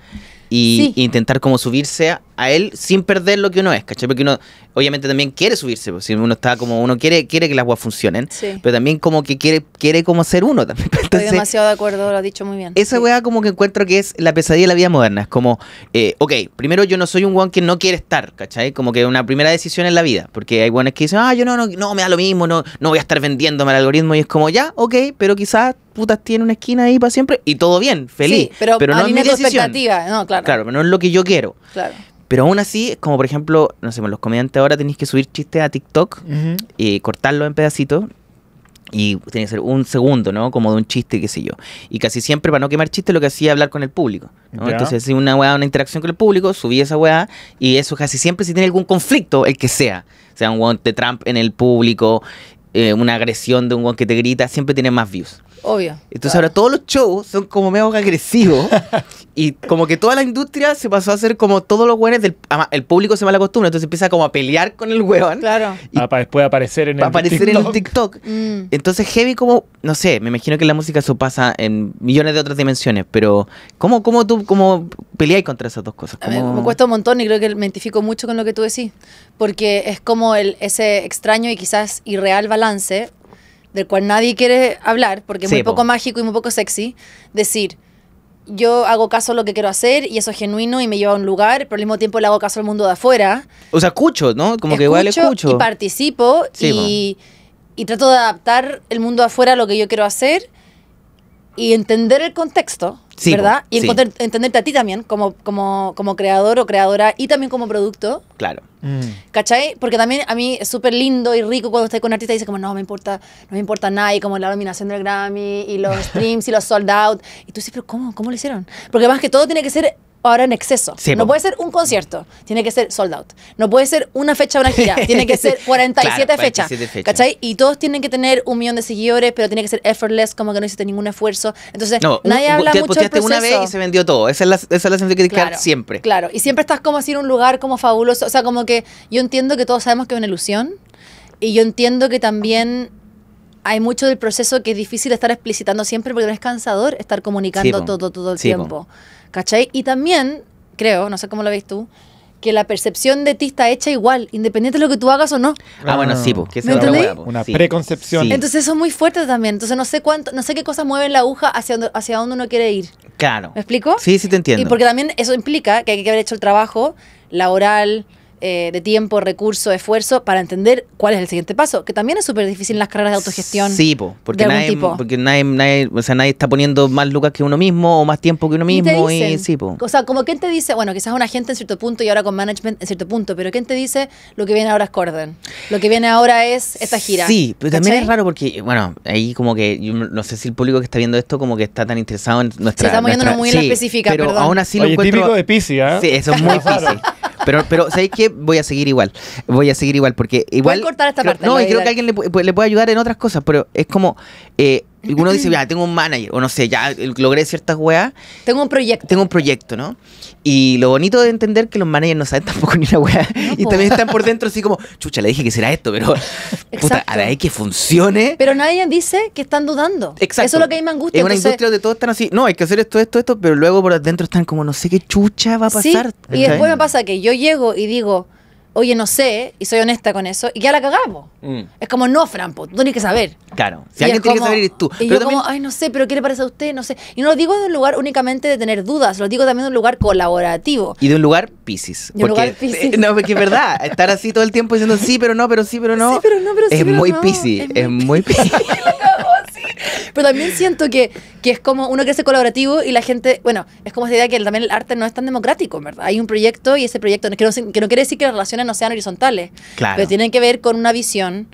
y, Sí. intentar como subirse a, a él sin perder lo que uno es, ¿cachai? Porque uno obviamente también quiere subirse, pues, si uno está como, uno quiere, quiere que las weas funcionen, Sí. pero también como que quiere, quiere como ser uno también. <laughs> Estoy demasiado de acuerdo, lo has dicho muy bien. esa Sí. weá como que encuentro que es la pesadilla de la vida moderna. Es como, eh, ok, primero yo no soy un weón que no quiere estar, ¿cachai? Como que una primera decisión en la vida. Porque hay weones que dicen, ah, yo no, no, no, me da lo mismo, no, no voy a estar vendiéndome al algoritmo. Y es como, ya, ok, pero quizás putas tiene una esquina ahí para siempre y todo bien, feliz. Sí, pero, no es mi decisión. expectativa. No, claro. Claro, pero no es lo que yo quiero. claro. Pero aún así, como por ejemplo, no sé, los comediantes ahora tenéis que subir chistes a TikTok y cortarlo en pedacitos. Y tiene que ser un segundo, ¿no? Como de un chiste, qué sé yo. Y casi siempre, para no quemar chistes, lo que hacía es hablar con el público. Entonces, hacía una weá, una interacción con el público, subí esa weá, y eso casi siempre, si tiene algún conflicto, el que sea, sea un weón de Trump en el público, eh, una agresión de un weón que te grita, siempre tiene más views. Obvio. Entonces Claro. ahora todos los shows son como medio agresivos y como que toda la industria se pasó a hacer como todos los weones del el público se mala costumbre, entonces empieza como a pelear con el weón Claro. y Ah, para después aparecer en el aparecer en el TikTok. Mm. Entonces heavy como, no sé, me imagino que en la música eso pasa en millones de otras dimensiones, pero ¿cómo, cómo tú cómo peleáis contra esas dos cosas? A mí ¿Cómo- Me cuesta un montón y creo que me identifico mucho con lo que tú decís, porque es como el, ese extraño y quizás irreal balance del cual nadie quiere hablar, porque es Sí, muy po. poco mágico y muy poco sexy, decir, yo hago caso a lo que quiero hacer y eso es genuino y me lleva a un lugar, pero al mismo tiempo le hago caso al mundo de afuera. O sea, escucho, ¿no? Como que igual escucho. Y participo Sí, y, y trato de adaptar el mundo de afuera a lo que yo quiero hacer y entender el contexto, Sí, ¿verdad? Y sí. encontrar- entenderte a ti también como, como, como creador o creadora y también como producto. Claro. Mm. ¿Cachai? Porque también a mí es súper lindo y rico cuando estás con un artista y dice como no me importa, no me importa nada y como la nominación del Grammy y los <laughs> streams y los sold out. Y tú dices, pero ¿cómo? ¿Cómo lo hicieron? Porque más que todo tiene que ser ahora en exceso. Sí, no po. puede ser un concierto, tiene que ser sold out. No puede ser una fecha una gira, <laughs> tiene que ser 47 Claro, fechas. 47 fechas. ¿Cachai? Y todos tienen que tener un millón de seguidores, pero tiene que ser effortless, como que no hiciste ningún esfuerzo. Entonces, No, un- nadie habla te mucho del proceso. una vez y se vendió todo. Esa es la, esa es la sensación que tienes que dar siempre. Claro, y siempre estás como así en un lugar como fabuloso. O sea, como que yo entiendo que todos sabemos que es una ilusión. Y yo entiendo que también hay mucho del proceso que es difícil estar explicitando siempre porque no es cansador estar comunicando Sí, todo, todo el Sí, po. tiempo. ¿Cachai? Y también creo, no sé cómo lo ves tú, que la percepción de ti está hecha igual, independiente de lo que tú hagas o no. Ah, bueno, sí, porque ¿Me entendí? Una preconcepción. Sí. Entonces eso es muy fuerte también. Entonces no sé cuánto, no sé qué cosas mueven la aguja hacia donde, hacia donde uno quiere ir. Claro. ¿Me explico? Sí, sí te entiendo. Y porque también eso implica que hay que haber hecho el trabajo laboral, eh, de tiempo, recurso, esfuerzo, para entender cuál es el siguiente paso, que también es súper difícil en las carreras de autogestión. Sí, po, porque, de algún nadie, tipo. porque nadie, nadie, o sea, nadie está poniendo más lucas que uno mismo o más tiempo que uno mismo. Y, sí, po. O sea, como quién te dice, bueno, quizás un agente en cierto punto y ahora con management en cierto punto, pero quién te dice lo que viene ahora es Corden. Lo que viene ahora es esta gira. Sí, pero también es raro porque, bueno, ahí como que, yo no sé si el público que está viendo esto como que está tan interesado en nuestra... Sí, estamos yéndonos muy en la específica, pero perdón. aún así lo Oye, encuentro... típico de Pisces, ¿ah? Sí, eso es muy <laughs> difícil. Pero, pero ¿sabéis qué? Voy a seguir igual. Voy a seguir igual porque igual... Pueden cortar esta creo- parte, No, y creo que alguien le, le puede ayudar en otras cosas, pero es como... Eh, uno dice, ya, tengo un manager, o no sé, ya logré ciertas weas, Tengo un proyecto. tengo un proyecto, ¿no? Y lo bonito de entender que los managers no saben tampoco <laughs> ni una weá. y po. también están por dentro así como, chucha, le dije que será esto, pero <laughs> puta, a la vez que funcione. Pero nadie dice que están dudando. Exacto. Eso es lo que a mí me angustia. Es una Entonces, industria donde todos están así, no, hay que hacer esto, esto, esto, pero luego por dentro están como, no sé qué chucha va a Sí, pasar. y después me pasa que yo llego y digo, oye, no sé, y soy honesta con eso, y ya la cagamos. Mm, Es como, no, Frampo, tú tienes que saber. claro, si Y alguien tiene que saber eres tú. Y Pero yo también, como, ay, no sé, pero ¿qué le parece a usted? No sé. Y no lo digo de un lugar únicamente de tener dudas, lo digo también de un lugar colaborativo. y de un lugar Pisces. De un lugar Piscis. eh, No, porque es verdad, estar así todo el tiempo diciendo sí, pero no, pero sí, pero no. Sí, pero no, pero sí, es pero muy no, Piscis, es muy Piscis. <laughs> Pero también siento que, que es como uno crece colaborativo y la gente, bueno, es como esa idea que el- también el arte no es tan democrático, ¿verdad? Hay un proyecto y ese proyecto, que no, que no quiere decir que las relaciones no sean horizontales, Claro. pero tienen que ver con una visión,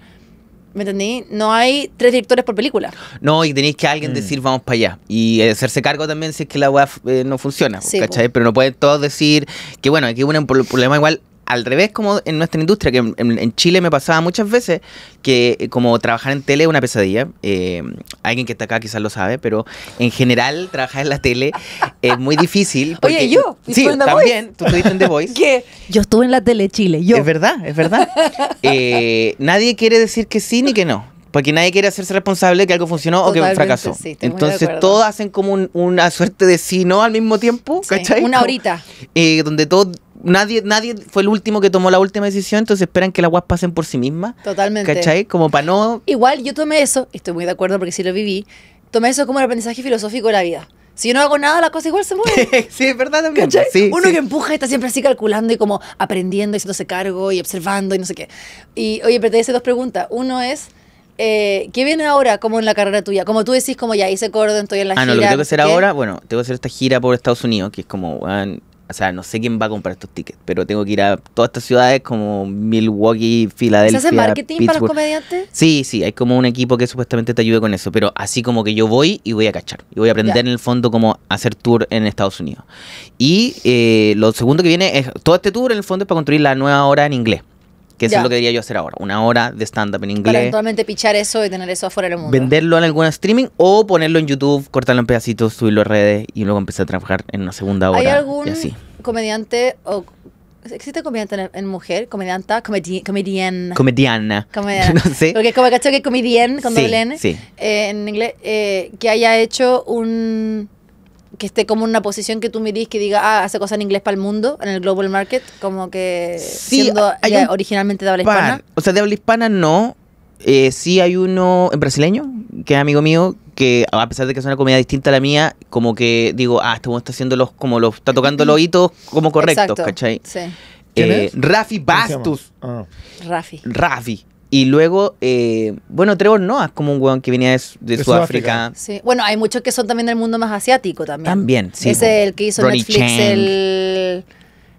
¿me entendí? No hay tres directores por película. No, y tenéis que alguien decir vamos para allá. Y hacerse cargo también si es que la weá eh, no funciona. Sí, ¿cachai? po. Pero no pueden todos decir que bueno, aquí hubo un pro- problema igual. Al revés, como en nuestra industria, que en, Chile me pasaba muchas veces que eh, como trabajar en tele es una pesadilla. Eh, alguien que está acá quizás lo sabe, pero en general trabajar en la tele es muy difícil. <laughs> porque- yo, Sí, estuve en The también, tú estuviste en The <laughs> Voice. ¿Qué? Yo estuve en la tele Chile, yo. Es verdad, es verdad. <laughs> Eh, nadie quiere decir que sí ni que no. Porque nadie quiere hacerse responsable de que algo funcionó o que fracasó. sí, estoy muy de Entonces todos hacen como un- una suerte de sí no al mismo tiempo, Sí, ¿cachai? una horita. eh, donde todo, nadie, nadie fue el último que tomó la última decisión, entonces esperan que las guas pasen por sí mismas. Totalmente. ¿Cachai? Como para no. Igual yo tomé eso, estoy muy de acuerdo porque sí lo viví, tomé eso como el aprendizaje filosófico de la vida. Si yo no hago nada, la cosa igual se mueve. <laughs> sí, es verdad también. Uno sí. que empuja está siempre así calculando y como aprendiendo y haciéndose cargo y observando y no sé qué. Y oye, pero te hice dos preguntas. Uno es, eh, ¿qué viene ahora como en la carrera tuya? Como tú decís, como ya hice Corden, estoy en la Ah, gira. no, lo que tengo que hacer qué. ahora, bueno, tengo que hacer esta gira por Estados Unidos, que es como, o sea, no sé quién va a comprar estos tickets, pero tengo que ir a todas estas ciudades como Milwaukee, ¿Se Filadelfia, hace marketing para los comediantes? Sí, sí, hay como un equipo que supuestamente te ayude con eso, pero así como que yo voy y voy a cachar. Y voy a aprender en el fondo cómo hacer tour en Estados Unidos. Y eh, lo segundo que viene es, todo este tour en el fondo es para construir la nueva hora en inglés. Que eso Ya. es lo que debería yo hacer ahora. Una hora de stand-up en Para inglés. eventualmente pichar eso y tener eso afuera del mundo. Venderlo en algún streaming o ponerlo en YouTube, cortarlo en pedacitos, subirlo a redes y luego empezar a trabajar en una segunda hora. ¿Hay algún Y así. comediante o... ¿Existe comediante en, en mujer? ¿Comedianta? Comedi comedian. Comediana. Comediana. <laughs> no sé. Porque como cacho que comedian con Sí, doble N. sí. eh, en inglés, eh, que haya hecho un que esté como en una posición que tú mirís que diga, ah, hace cosas en inglés para el mundo, en el global market, como que Sí, siendo hay ya originalmente de habla par. hispana. O sea, de habla hispana no. Eh, sí hay uno en brasileño, que es amigo mío, que a pesar de que es una comedia distinta a la mía, como que digo, ah, este está haciendo los, como los, está tocando los hitos como correctos, Exacto, ¿cachai? Sí, ¿Quién Eh, es? Rafi. Bastos. Ah. Rafi. Rafi. Y luego, eh, bueno, Trevor Noah, como un weón que venía de, de De Sudáfrica. Sudáfrica. Sí. Bueno, hay muchos que son también del mundo más asiático también. También, sí. Ese po. el que hizo Ronnie Netflix, Chang. el...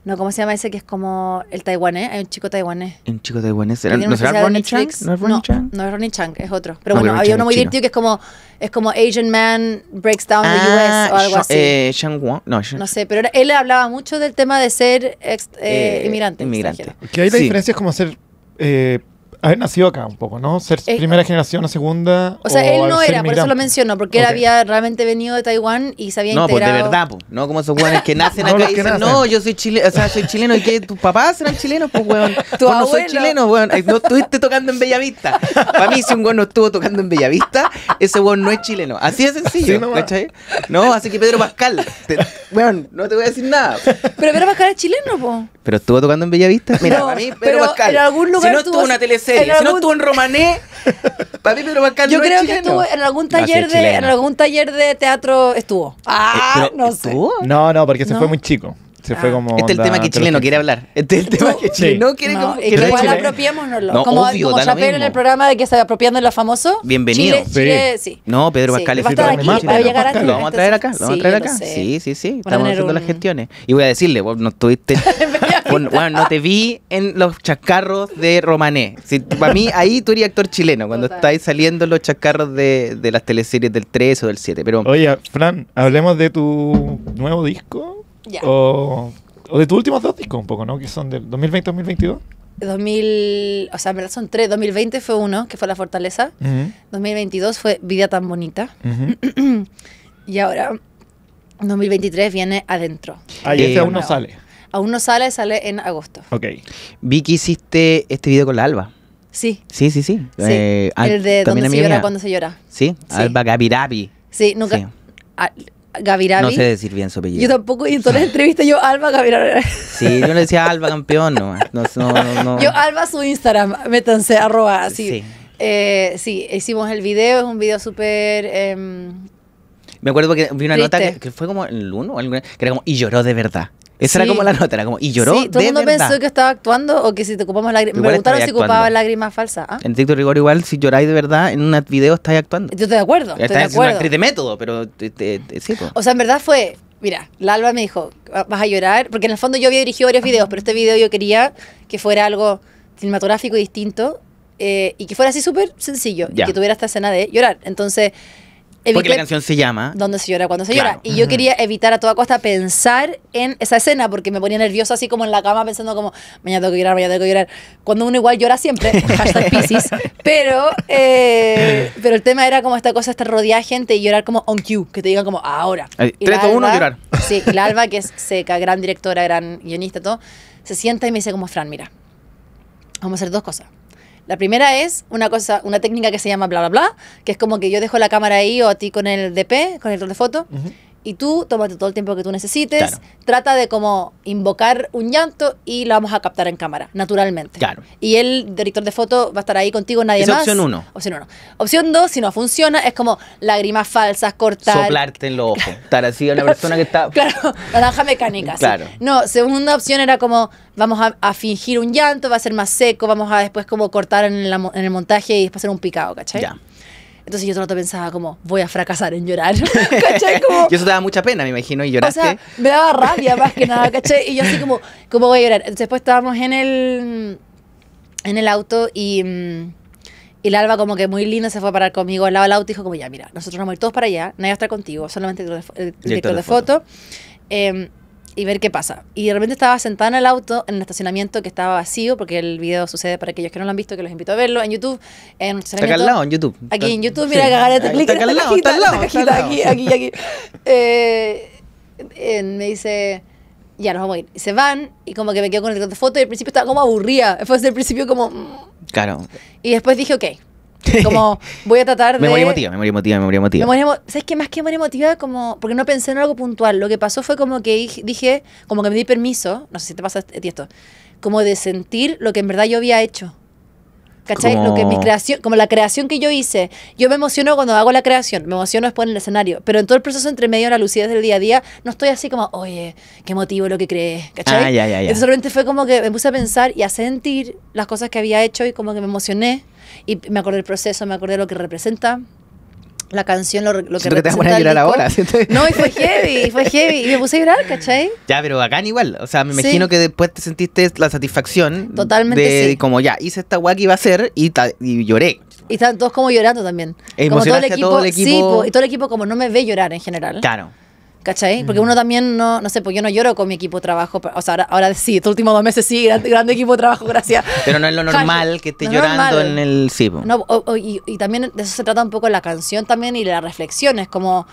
No, ¿cómo se llama ese que es como el taiwanés? Hay un chico taiwanés. Un chico taiwanés. que ¿Era- tiene ¿No un será Ronnie Chang? ¿No es Ronnie no, Chang? no es Ronnie Chang, es otro. Pero No, bueno, Ronnie había uno es muy divertido que es como, es como Asian Man Breaks Down the Ah, US o algo así. eh, Wong. No, no sé, pero era- él hablaba mucho del tema de ser ex- eh, eh, inmigrante. inmigrante. extranjero. Que ahí la Sí. diferencia es como ser eh, haber nacido acá un poco, ¿no? Ser Eh, primera generación o segunda. O sea, él no era, por eso lo menciono, porque él había realmente venido de Taiwán y se había No, pues de integrado. verdad, pues. No como esos weones que <laughs> nacen No, acá y dicen, nacen. no, yo soy chileno, o sea, soy chileno y que tus papás eran chilenos, pues weón. <laughs> Tu Vos no soy chileno, weón. No estuviste tocando en Bellavista. Para mí, si un weón no estuvo tocando en Bellavista, ese weón no es chileno. Así de sencillo, Sí. ¿cachai? No, así que Pedro Pascal, te- weón, no te voy a decir nada. Pero Pedro Pascal es chileno, po. ¿Pero estuvo tocando en Bellavista? Mira, No, para mí, Pedro pero Pascal. en algún lugar si no estuvo- una teleserie, en si no estuvo en Romané, para mí Pedro Pascal Yo no creo es que estuvo en algún No, sí taller de en algún taller de teatro estuvo. Ah, Eh, pero, no sé. ¿estuvo? No, no, porque se ¿No? fue muy chico. Se fue Ah. como. Este es el tema que chileno antológica. quiere hablar. Este es el tema que Sí. quiere No, como- es quiere que no es igual apropiémonoslo. No, como obvio, como Chapel en el programa de que se apropiando de los famosos. Bienvenido. Chile, Chile, sí. No, Pedro Sí, Pascal es. Lo vamos a traer acá, lo vamos a Sí, traer acá. sé. Sí, sí, sí. Estamos haciendo las gestiones. Y voy a decirle, vos no estuviste. <laughs> vos- bueno, no te vi en los chascarros de Romané. Si, para mí, ahí tú eres actor chileno, cuando Total. estáis saliendo en los chascarros de, de las teleseries del 3 o del 7. Pero Oye, Fran, hablemos de tu nuevo disco. Ya. O, o de tus últimos dos discos, un poco, ¿no? Que son del 2020-2022. 2000, o sea, en verdad son tres. 2020 fue uno, que fue La Fortaleza. 2022 fue Vida tan bonita. <clears throat> Y ahora 2023 viene Adentro. Ah, y Eh, este aún no sale. Aún no sale, sale en agosto. Ok. vi que hiciste este video con la Alba. Sí. Sí, sí, sí. Sí, Eh, el de donde se llora cuando se llora. Sí, Sí. Alba Gavirabi. Sí, nunca. Sí. Ah, Gavirabi. No sé decir bien su apellido. Yo tampoco, y en todas las entrevistas yo Alba Gavirabi. Sí, yo le decía Alba campeón, no. No, no, no. Yo Alba su Instagram, métanse, arroba, así. Sí. Eh, sí, hicimos el video, es un video súper... em, Me acuerdo que vi una nota que, que fue como en el 1 o alguna- que era como y lloró de verdad. Esa era Sí. como la nota, era como y lloró sí, todo de el mundo verdad. pensó que estaba actuando o que si te ocupamos lágrimas. Me preguntaron si ocupaba lágrimas falsas. ¿ah? En TikTok rigor igual si lloráis de verdad en un video estáis actuando. Yo estoy de acuerdo, estoy de Estás siendo una acuerdo. actriz de método, pero te- te- te- sí. O sea, en verdad fue, mira, la Alba me dijo, vas a llorar, porque en el fondo yo había dirigido varios videos, pero este video yo quería que fuera algo cinematográfico y distinto eh, y que fuera así súper sencillo Ya. y que tuviera esta escena de llorar. Entonces, Porque la canción se llama dónde se llora cuando se Claro. llora. Y yo quería evitar a toda costa pensar en esa escena porque me ponía nerviosa así como en la cama pensando como, mañana tengo que llorar, mañana tengo que llorar. Cuando uno igual llora siempre, <laughs> hashtag Pisces. Pero, eh, pero el tema era como esta cosa, estar rodeada de gente y llorar como on cue, que te digan como ahora. Ay, Y tres, uno, llorar. <laughs> Sí, y la Alba, que es <laughs> seca, gran directora, gran guionista, todo, se sienta y me dice como, Fran, mira, vamos a hacer dos cosas. La primera es una cosa, una técnica que se llama bla bla bla, que es como que yo dejo la cámara ahí o a ti con el DP, con el director de foto. Y tú tómate todo el tiempo que tú necesites, Claro. trata de como invocar un llanto y lo vamos a captar en cámara, naturalmente. Claro. Y el director de foto va a estar ahí contigo, nadie es más. opción uno. Opción uno. Opción dos, si no funciona, es como lágrimas falsas, cortar. soplarte en los ojos. Estar así a una persona que está <laughs> Claro, naranja mecánica. sí. Claro. No, segunda opción era como, vamos a, a fingir un llanto, va a ser más seco, vamos a después como cortar en, la en el montaje y después hacer un picado, ¿cachai? ya. Entonces yo todo el rato pensaba como, voy a fracasar en llorar, <laughs> ¿cachai? Como, <laughs> Y eso te da mucha pena, me imagino, y o lloraste. sea, me daba rabia más que nada, ¿cachai? Y yo así como, ¿cómo voy a llorar? Después estábamos en el, en el auto y, mm, y la Alba como que muy linda se fue a parar conmigo al lado del auto y dijo como, ya, mira, nosotros vamos a ir todos para allá, nadie va a estar contigo, solamente el director de, el director de foto. eh, y ver qué pasa. Y de repente estaba sentada en el auto, en el estacionamiento que estaba vacío, porque el video sucede para aquellos que no lo han visto, que los invito a verlo en YouTube. En está acá al lado en YouTube. Aquí en YouTube, Sí. mira, este Ahí clic Está en acá al esta lado, está al cajita, lado. esta está al cajita, lado. aquí, aquí, aquí. Eh, eh, me dice, ya nos vamos a ir. Y se van, y como que me quedo con el director de foto, y al principio estaba como aburrida. Fue desde el principio como... mm. Claro. Y después dije, ok, <laughs> como voy a tratar de... Memoria emotiva, memoria emotiva, memoria emotiva. Memoria emo- ¿Sabes qué? Más que memoria emotiva, como. Porque no pensé en algo puntual. Lo que pasó fue como que dije- como que me di permiso, no sé si te pasa esto, como de sentir lo que en verdad yo había hecho. ¿Cachai? Lo que mi Como- creación, como la creación que yo hice. Yo me emociono cuando hago la creación, me emociono después en el escenario. Pero en todo el proceso entre medio de la lucidez del día a día, no estoy así como, oye, qué emotivo lo que crees. ¿Cachai? Ah, ya, ya, ya. Entonces solamente fue como que me puse a pensar y a sentir las cosas que había hecho y como que me emocioné. Y me acordé del proceso, me acordé de lo que representa la canción, lo, lo que que te vas a poner llorar ahora. siento- No, y fue heavy, fue heavy. Y me puse a llorar, ¿cachai? Ya, pero bacán igual. O sea, me Sí. imagino que después te sentiste la satisfacción. Totalmente de sí. como ya, hice esta guay que iba a hacer y, ta- y lloré. Y estaban todos como llorando también. E como todo el Sí, equipo. po, y todo el equipo como no me ve llorar en general. Claro. ¿Cachai? Mm. Porque uno también no, no sé, pues yo no lloro con mi equipo de trabajo. O sea, ahora, ahora sí, estos últimos dos meses sí, grande, grande equipo de trabajo, gracias. Pero no es lo <laughs> normal que estés No es llorando normal. en el sí. No, o- o- y, y también de eso se trata un poco la canción también y la reflexión. Es como.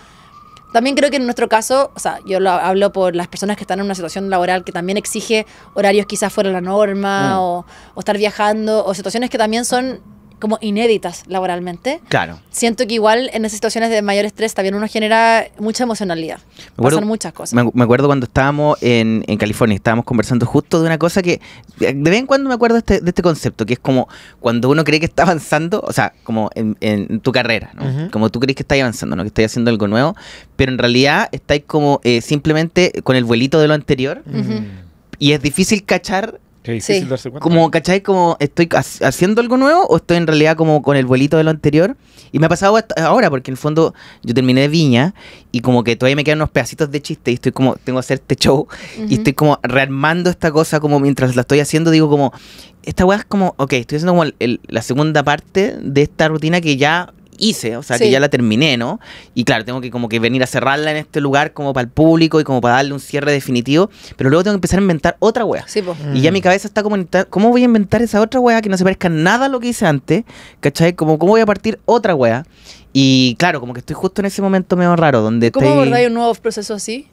También creo que en nuestro caso, o sea, yo lo hablo por las personas que están en una situación laboral que también exige horarios quizás fuera de la norma Mm. o, o estar viajando o situaciones que también son como inéditas laboralmente. Claro. Siento que igual en esas situaciones de mayor estrés también uno genera mucha emocionalidad. acuerdo- Pasan muchas cosas. Me, me acuerdo cuando estábamos en, en California, estábamos conversando justo de una cosa que de vez en cuando me acuerdo de este, de este concepto, que es como cuando uno cree que está avanzando, o sea, como en, en tu carrera, ¿no? Como tú crees que estás avanzando, ¿no? Que estás haciendo algo nuevo, pero en realidad estáis como eh, simplemente con el vuelito de lo anterior. Mm. y es difícil cachar Qué difícil Sí. darse cuenta. como, ¿cachai? Como, ¿estoy ha- haciendo algo nuevo o estoy en realidad como con el vuelito de lo anterior? Y me ha pasado hasta ahora, porque en el fondo yo terminé de Viña y como que todavía me quedan unos pedacitos de chiste y estoy como, tengo que hacer este show y estoy como rearmando esta cosa como mientras la estoy haciendo, digo como, esta weá es como, ok, estoy haciendo como el- el- la segunda parte de esta rutina que ya hice, o sea, que ya la terminé, ¿no? Y claro, tengo que como que venir a cerrarla en este lugar como para el público y como para darle un cierre definitivo, pero luego tengo que empezar a inventar otra weá. Sí. Mm. Y ya mi cabeza está como, ¿cómo voy a inventar esa otra weá que no se parezca nada a lo que hice antes? ¿Cachai? Como, ¿cómo voy a partir otra weá? Y claro, como que estoy justo en ese momento medio raro, donde ¿Cómo estoy... abordáis un nuevo proceso así?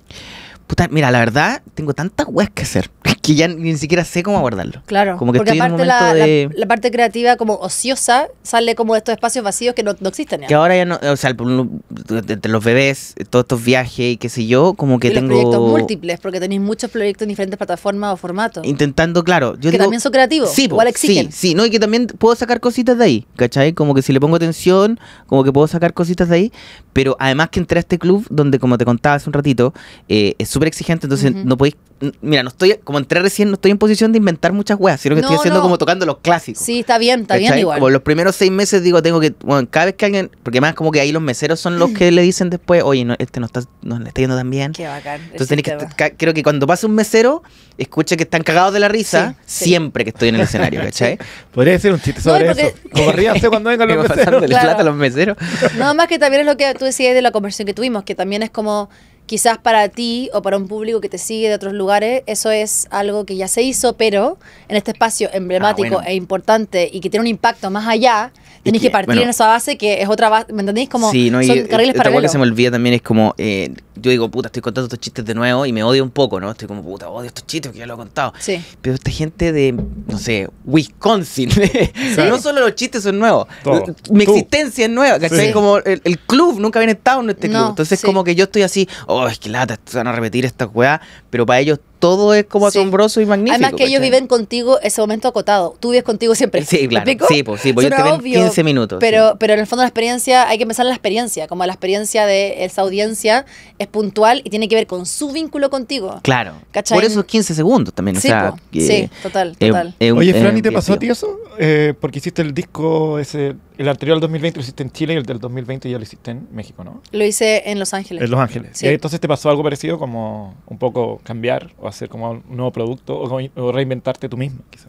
Puta, mira, la verdad, tengo tantas weas que hacer <laughs> que ya ni siquiera sé cómo abordarlo. Claro, Como que porque estoy en un momento la- de- la parte creativa como ociosa sale como de estos espacios vacíos que no, no existen ya. Que ahora ya no, o sea, entre los bebés, todos estos viajes y qué sé yo, como que y los tengo... proyectos múltiples, porque tenéis muchos proyectos en diferentes plataformas o formatos. Intentando, claro, yo que digo... también son creativos, Sí, igual exigen. Sí, sí, no, y que también puedo sacar cositas de ahí, ¿cachai? Como que si le pongo atención, como que puedo sacar cositas de ahí, pero además que entré a este club donde, como te contaba hace un ratito, eh, es súper exigente, entonces no podéis, mira, no estoy, como entré recién, no estoy en posición de inventar muchas weas, sino que No, estoy haciendo no. como tocando los clásicos. Sí, está bien, está bien igual. Como los primeros seis meses digo, tengo que, bueno, cada vez que alguien, porque más como que ahí los meseros son los que le dicen después, oye, no, este no está, no le está yendo tan bien. Qué bacán. Entonces tenés que, creo que cuando pase un mesero, escuche que están cagados de la risa Sí, sí. siempre que estoy en el escenario, <laughs> ¿cachai? Podría ser un chiste sobre porque- eso. Como ríanse cuando vengan los <laughs> meseros. Claro. plato a los meseros. No, más que también es lo que tú decías de la conversación que tuvimos, que también es como quizás para ti o para un público que te sigue de otros lugares, eso es algo que ya se hizo, pero en este espacio emblemático Ah, bueno. e importante y que tiene un impacto más allá, tenéis que, que, partir bueno. en esa base que es otra base, ¿me entendéis? Como sí, no, y son eh, carriles cosa que paralelos. se me olvida también es como, eh, yo digo, puta, estoy contando estos chistes de nuevo y me odio un poco, ¿no? Estoy como, puta, odio estos chistes porque ya lo he contado. Sí. Pero esta gente de, no sé, Wisconsin, <laughs> no solo los chistes son nuevos, Todo. mi Tú. existencia es nueva, ¿cachai? Sí. Como el, el club, nunca habían estado en este No, club. Entonces sí. como que yo estoy así, oh, es que lata, se van a repetir estas weas, pero para ellos todo es como Sí. asombroso y magnífico. Además que ellos ¿cachai? viven contigo ese momento acotado. Tú vives contigo siempre. Sí, claro. Sí, pues, sí, pues ellos te ven obvio, 15 minutos. Pero, sí. pero en el fondo la experiencia, hay que pensar en la experiencia, como la experiencia de esa audiencia es puntual y tiene que ver con su vínculo contigo. Claro. ¿Cachai? Por esos 15 segundos también. sí, o sea, po. que, sí, total, total. eh, Oye, Fran, ¿y te pasó a ti eso? Eh, porque hiciste el disco ese, el anterior al 2020 lo hiciste en Chile y el del 2020 ya lo hiciste en México, ¿no? Lo hice en Los Ángeles. En Los Ángeles. Sí. ¿Y entonces te pasó algo parecido como un poco cambiar o hacer como un nuevo producto o, o reinventarte tú mismo, quizás?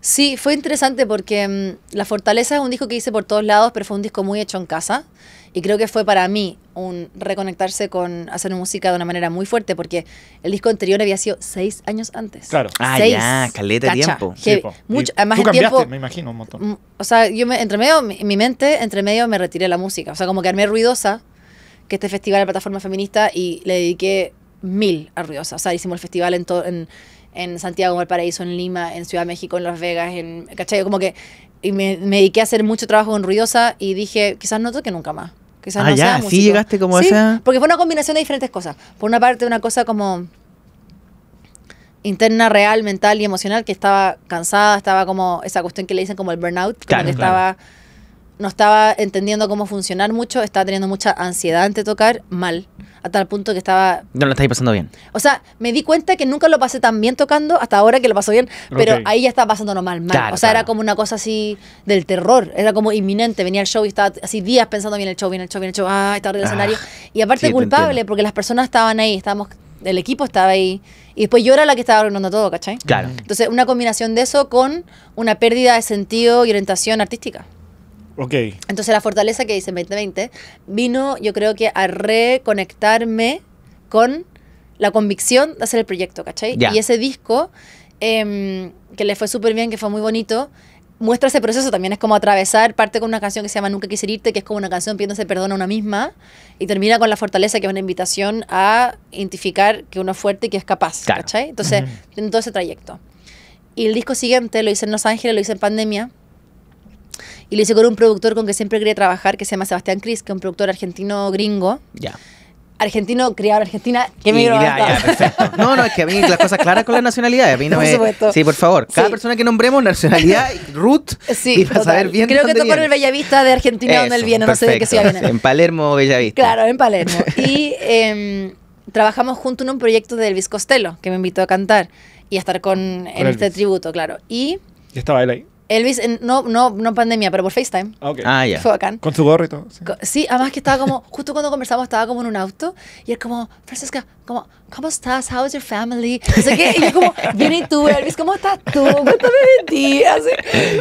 Sí, fue interesante porque mm, La Fortaleza es un disco que hice por todos lados, pero fue un disco muy hecho en casa. Y creo que fue para mí un reconectarse con hacer música de una manera muy fuerte, porque el disco anterior había sido seis años antes. Claro. Ah, Seis. ya, caleta de Cacha, tiempo. po. Mucho- además tú cambiaste, tiempo- me imagino, un montón. Mm, O sea, yo me, entre medio, mi, mi mente, entre medio me retiré la música. O sea, como que armé Ruidosa, que este festival de plataforma feminista, y le dediqué mil a Ruidosa. O sea, hicimos el festival en, to- en, en Santiago, en Valparaíso, en Lima, en Ciudad de México, en Las Vegas, en, ¿cachai? Como que y me, me dediqué a hacer mucho trabajo con Ruidosa y dije, quizás no toque nunca más. Quizás Ah, no ya, sea sí músico. llegaste como a Sí, esa- porque fue una combinación de diferentes cosas. Por una parte, una cosa como interna, real, mental y emocional, que estaba cansada, estaba como esa cuestión que le dicen como el burnout, como Claro, que claro. estaba, no estaba entendiendo cómo funcionar mucho, estaba teniendo mucha ansiedad ante tocar, mal, a tal punto que estaba, No lo estáis pasando bien. o sea, me di cuenta que nunca lo pasé tan bien tocando, hasta ahora que lo paso bien, pero ahí ya estaba pasándolo mal, mal, Claro, o sea, era como una cosa así del terror, era como inminente, venía el show y estaba así días pensando, viene el show, viene el show, viene el show, ah, está arriba del Ah, escenario, y aparte sí, culpable, porque las personas estaban ahí, estábamos, el equipo estaba ahí, y después yo era la que estaba arruinando todo, ¿cachai? Claro. Entonces, una combinación de eso con una pérdida de sentido y orientación artística. Ok. Entonces, la fortaleza que hice en 2020 vino, yo creo que a reconectarme con la convicción de hacer el proyecto, ¿cachai? Ya. Y ese disco, em, que le fue súper bien, que fue muy bonito, muestra ese proceso también. Es como atravesar, parte con una canción que se llama Nunca quise irte, que es como una canción pidiéndose perdón a una misma, y termina con La Fortaleza, que es una invitación a identificar que uno es fuerte y que es capaz, Claro. ¿cachai? Entonces, en todo ese trayecto. Y el disco siguiente lo hice en Los Ángeles, lo hice en pandemia. Y lo hice con un productor con que siempre quería trabajar, que se llama Sebastián Cris, que es un productor argentino gringo. Ya. Argentino, criado en Argentina, que perfecto. No, no, es que a mí las cosas claras con la nacionalidad. A mí no Por me. supuesto. Sí, por favor. Cada Sí. persona que nombremos, nacionalidad, root, Sí, y para total. saber bien. Creo que dónde tocó en el. Bellavista de Argentina, donde él Eso, viene, no sé de qué perfecto. ciudad viene. En Palermo, Bellavista. Claro, en Palermo. Y em, trabajamos juntos en un proyecto de Elvis Costello, que me invitó a cantar y a estar con, en este Elvis. tributo, claro. Y Y estaba él ahí. Elvis, en- no, no, no en pandemia, pero por FaceTime. Ah, ok. Ah, ya. Fue bacán. Con su gorro y todo. sí. Co- Sí, además que estaba como, justo cuando conversamos estaba como en un auto y él como, Francesca, como, ¿cómo estás? How is your family? No sé qué, y yo como, bien y tú, Elvis, ¿cómo estás tú? Cuéntame de ti, así.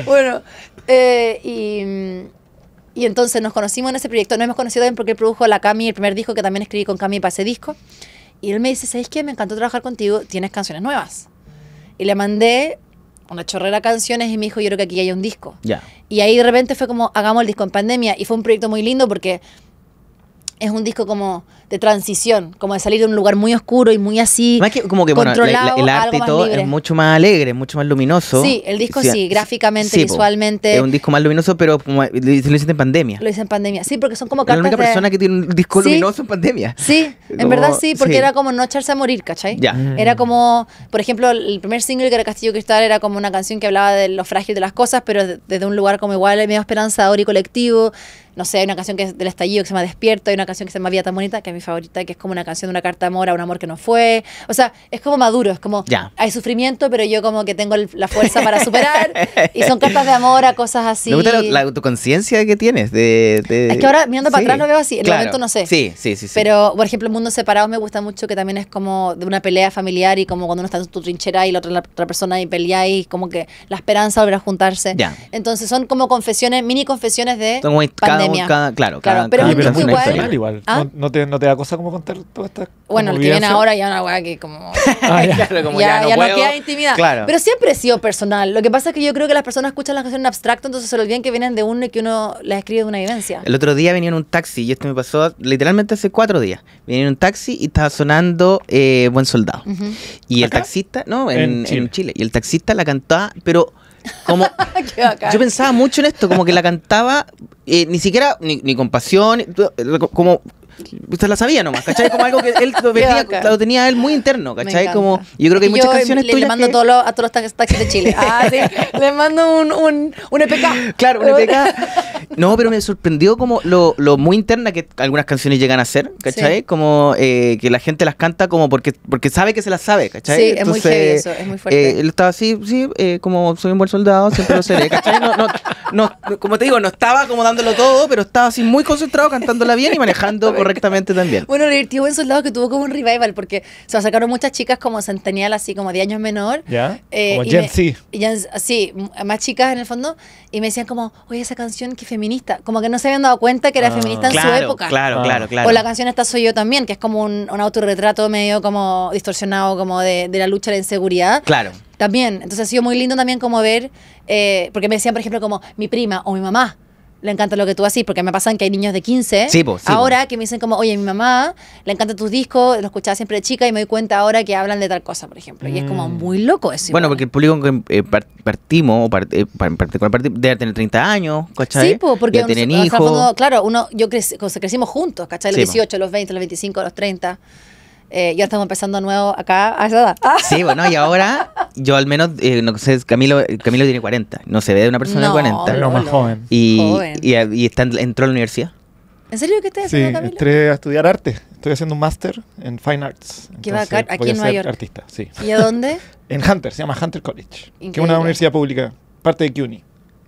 Bueno, eh, y, y entonces nos conocimos en ese proyecto, nos hemos conocido bien porque él produjo La Cami, el primer disco que también escribí con Cami para ese disco, y él me dice, ¿sabes qué? Me encantó trabajar contigo, tienes canciones nuevas. Y le mandé una chorrera canciones y me dijo, yo creo que aquí hay un disco. Ya. Y ahí de repente fue como, hagamos el disco en pandemia. Y fue un proyecto muy lindo porque es un disco como de transición, como de salir de un lugar muy oscuro y muy así. Más que como que bueno, la- la- el arte y todo libre. es mucho más alegre, mucho más luminoso. Sí, el disco sí, gráficamente, sí, po. visualmente. Es un disco más luminoso, pero como lo hiciste en pandemia. Lo hice en pandemia. Sí, porque son como la cartas única de- persona que tiene un disco Sí. luminoso en pandemia. Sí, en <laughs> Como- verdad sí, porque sí. era como no echarse a morir, ¿cachai? Ya. Mm. Era como, por ejemplo, el primer single que era Castillo Cristal era como una canción que hablaba de lo frágil de las cosas, pero de- desde un lugar como igual medio esperanzador y colectivo. No sé, hay una canción que es del estallido que se llama Despierto, hay una canción que se llama Vida tan bonita, que es mi favorita, que es como una canción de una carta de amor a un amor que no fue. O sea, es como maduro, es como Ya. hay sufrimiento, pero yo como que tengo el- la fuerza para superar. y son cartas de amor a cosas así. Me gusta la, autoconciencia que tienes. De, de- Es que ahora, mirando para Sí, atrás, lo veo así. En el momento no sé. Sí, sí, sí. sí. Pero, por ejemplo, Mundos Separados me gusta mucho, que también es como de una pelea familiar y como cuando uno está en tu trinchera y la otra, la otra persona y peleáis, como que la esperanza de volver a juntarse. Ya. Entonces son como confesiones, mini confesiones de Son como cada- pandemia. cada- claro, Claro, cada- pero cada es una igual- igual. ¿Ah? ¿No, no te, ¿No te da cosa como contar toda esta bueno, el que viene ahora ya una weá que como... <laughs> Ah, ya. <laughs> Claro, como ya, ya, no, ya no queda intimidad. Claro. Pero siempre he sido personal. Lo que pasa es que yo creo que las personas escuchan las canciones en abstracto, entonces se lo olvidan que vienen de uno y que uno las escribe de una vivencia. El otro día venía en un taxi, y esto me pasó literalmente hace cuatro días. Venía en un taxi y estaba sonando eh, Buen Soldado. Y el taxista, no, en, En en Chile. Chile. Y el taxista la cantaba, pero como. <laughs> Yo pensaba mucho en esto, como que la cantaba eh, ni siquiera ni, ni con pasión, ni- como. Usted la sabía nomás, ¿cachai? Como algo que él lo, <laughs> venía- lo tenía él muy interno, ¿cachai? Como, yo creo que hay muchas yo canciones le, tuyas le mando que- todo lo- a todos los tax- taxis de Chile. Ah, sí. <laughs> le mando un, un, un EPK. Claro, un EPK. <laughs> No, pero me sorprendió como lo, lo muy interna que algunas canciones llegan a ser, ¿cachai? Sí. Como eh, que la gente las canta como porque, porque sabe que se las sabe, ¿cachai? Sí, es muy heavy eso, es muy fuerte. eh, él estaba así, sí, eh, como soy un buen soldado, siempre lo seré, ¿cachai? No, no, no, como te digo, no estaba como dándolo todo, pero estaba así muy concentrado cantándola bien y manejando correctamente <laughs> también. Bueno, divertido buen soldado que tuvo como un revival porque se sacaron muchas chicas como centenial, así como 10 años menor. ¿Ya? Eh, como y Gen Z. sí, más chicas en el fondo, y me decían como, oye, esa canción que feminista, como que no se habían dado cuenta que era Ah. feminista en su Claro, época. claro, Ah. claro, claro. O la canción Esta Soy Yo también, que es como un, un autorretrato medio como distorsionado, como de, de la lucha de la inseguridad. Claro. También, entonces ha sido muy lindo también como ver, eh, porque me decían, por ejemplo, como mi prima o mi mamá. Le encanta lo que tú haces, porque me pasan que hay niños de 15. Sí, po, sí, ahora que me dicen como, oye, mi mamá le encanta tus discos, lo escuchaba siempre de chica y me doy cuenta ahora que hablan de tal cosa, por ejemplo. Y es como Mm. muy loco eso. Bueno, igual. porque el público con que eh, par- partimos, o part- eh, particular partimos, debe tener 30 años, ¿cachai? Sí, po, porque Ya tienen hijos. fondo, claro, uno, yo creci- como se- crecimos juntos, ¿cachai? Los Sí, po. 18, los 20, los 25, los 30. Eh, y ahora estamos empezando de nuevo acá a esa edad. Ah. <laughs> Sí, bueno, y ahora yo al menos, eh, no sé, Camilo, Camilo tiene 40, no se ve de una persona No, de 40. Lo más joven. Y, Joven. y, y está, entró a la universidad. ¿En serio qué estás Sí, haciendo, Camilo? entré a estudiar arte. Estoy haciendo un máster en Fine Arts. Qué bacán, aquí en Nueva York. artista, sí. ¿Y a dónde? <laughs> En Hunter, se llama Hunter College. Que es Increíble. una universidad pública, parte de CUNY.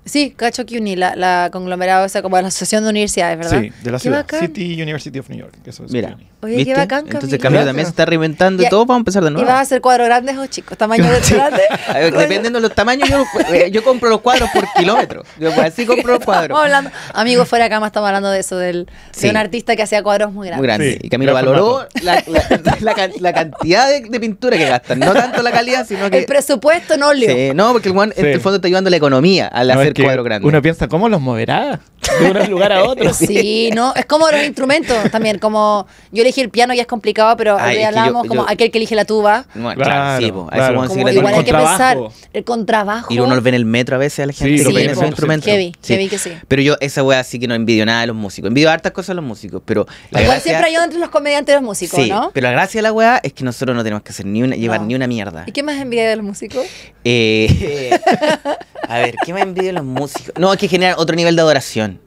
Sí, cacho CUNY, la, la conglomerado, o sea, como la asociación de universidades, ¿verdad? Sí, de la Qué ciudad. bacán. City University of New York. Eso es Mira. CUNY. Oye, qué ¿Viste? bacán, Entonces Camilo. Camilo también se está reinventando y todo, vamos a empezar de ¿Y nuevo. vas a hacer cuadros grandes o chicos? ¿Tamaño <laughs> de grande? <laughs> Dependiendo de los tamaños, yo, eh, yo compro los cuadros por kilómetro. Yo pues, así compro los <laughs> cuadros. Estamos hablando, amigos fuera de cama, estamos hablando de eso, del, Sí. de un artista que hacía cuadros muy grandes. Muy grande. Sí, y Camilo valoró la, la- la can- la cantidad de, de pintura que gastan. No tanto la calidad, sino que. El presupuesto en óleo. Sí, no, porque el, en el fondo está ayudando a la economía al No, hacer Uno piensa, ¿cómo los moverá? De un lugar a otro. <laughs> Sí, no, es como los instrumentos también, como yo elegí el piano ya es complicado, pero Ay, hoy es yo- hablamos como yo- aquel que elige la tuba. Bueno, claro, sí, po, claro. Como igual tiene- hay que pensar el contrabajo. Y uno lo ve en el metro a veces a la gente Sí, que lo tiene ven, esos instrumentos. Heavy, heavy que sí. Pero yo esa wea sí que no envidio nada de los músicos. Envidio hartas cosas a los músicos, pero la Igual gracia- siempre hay entre los comediantes y los músicos, sí, ¿no? pero la gracia de la weá es que nosotros no tenemos que hacer ni una, llevar No. ni una mierda. ¿Y qué más envidia de los músicos? Eh, <laughs> <laughs> a ver, ¿qué más envidio de los músicos? No, es que generan otro nivel de adoración.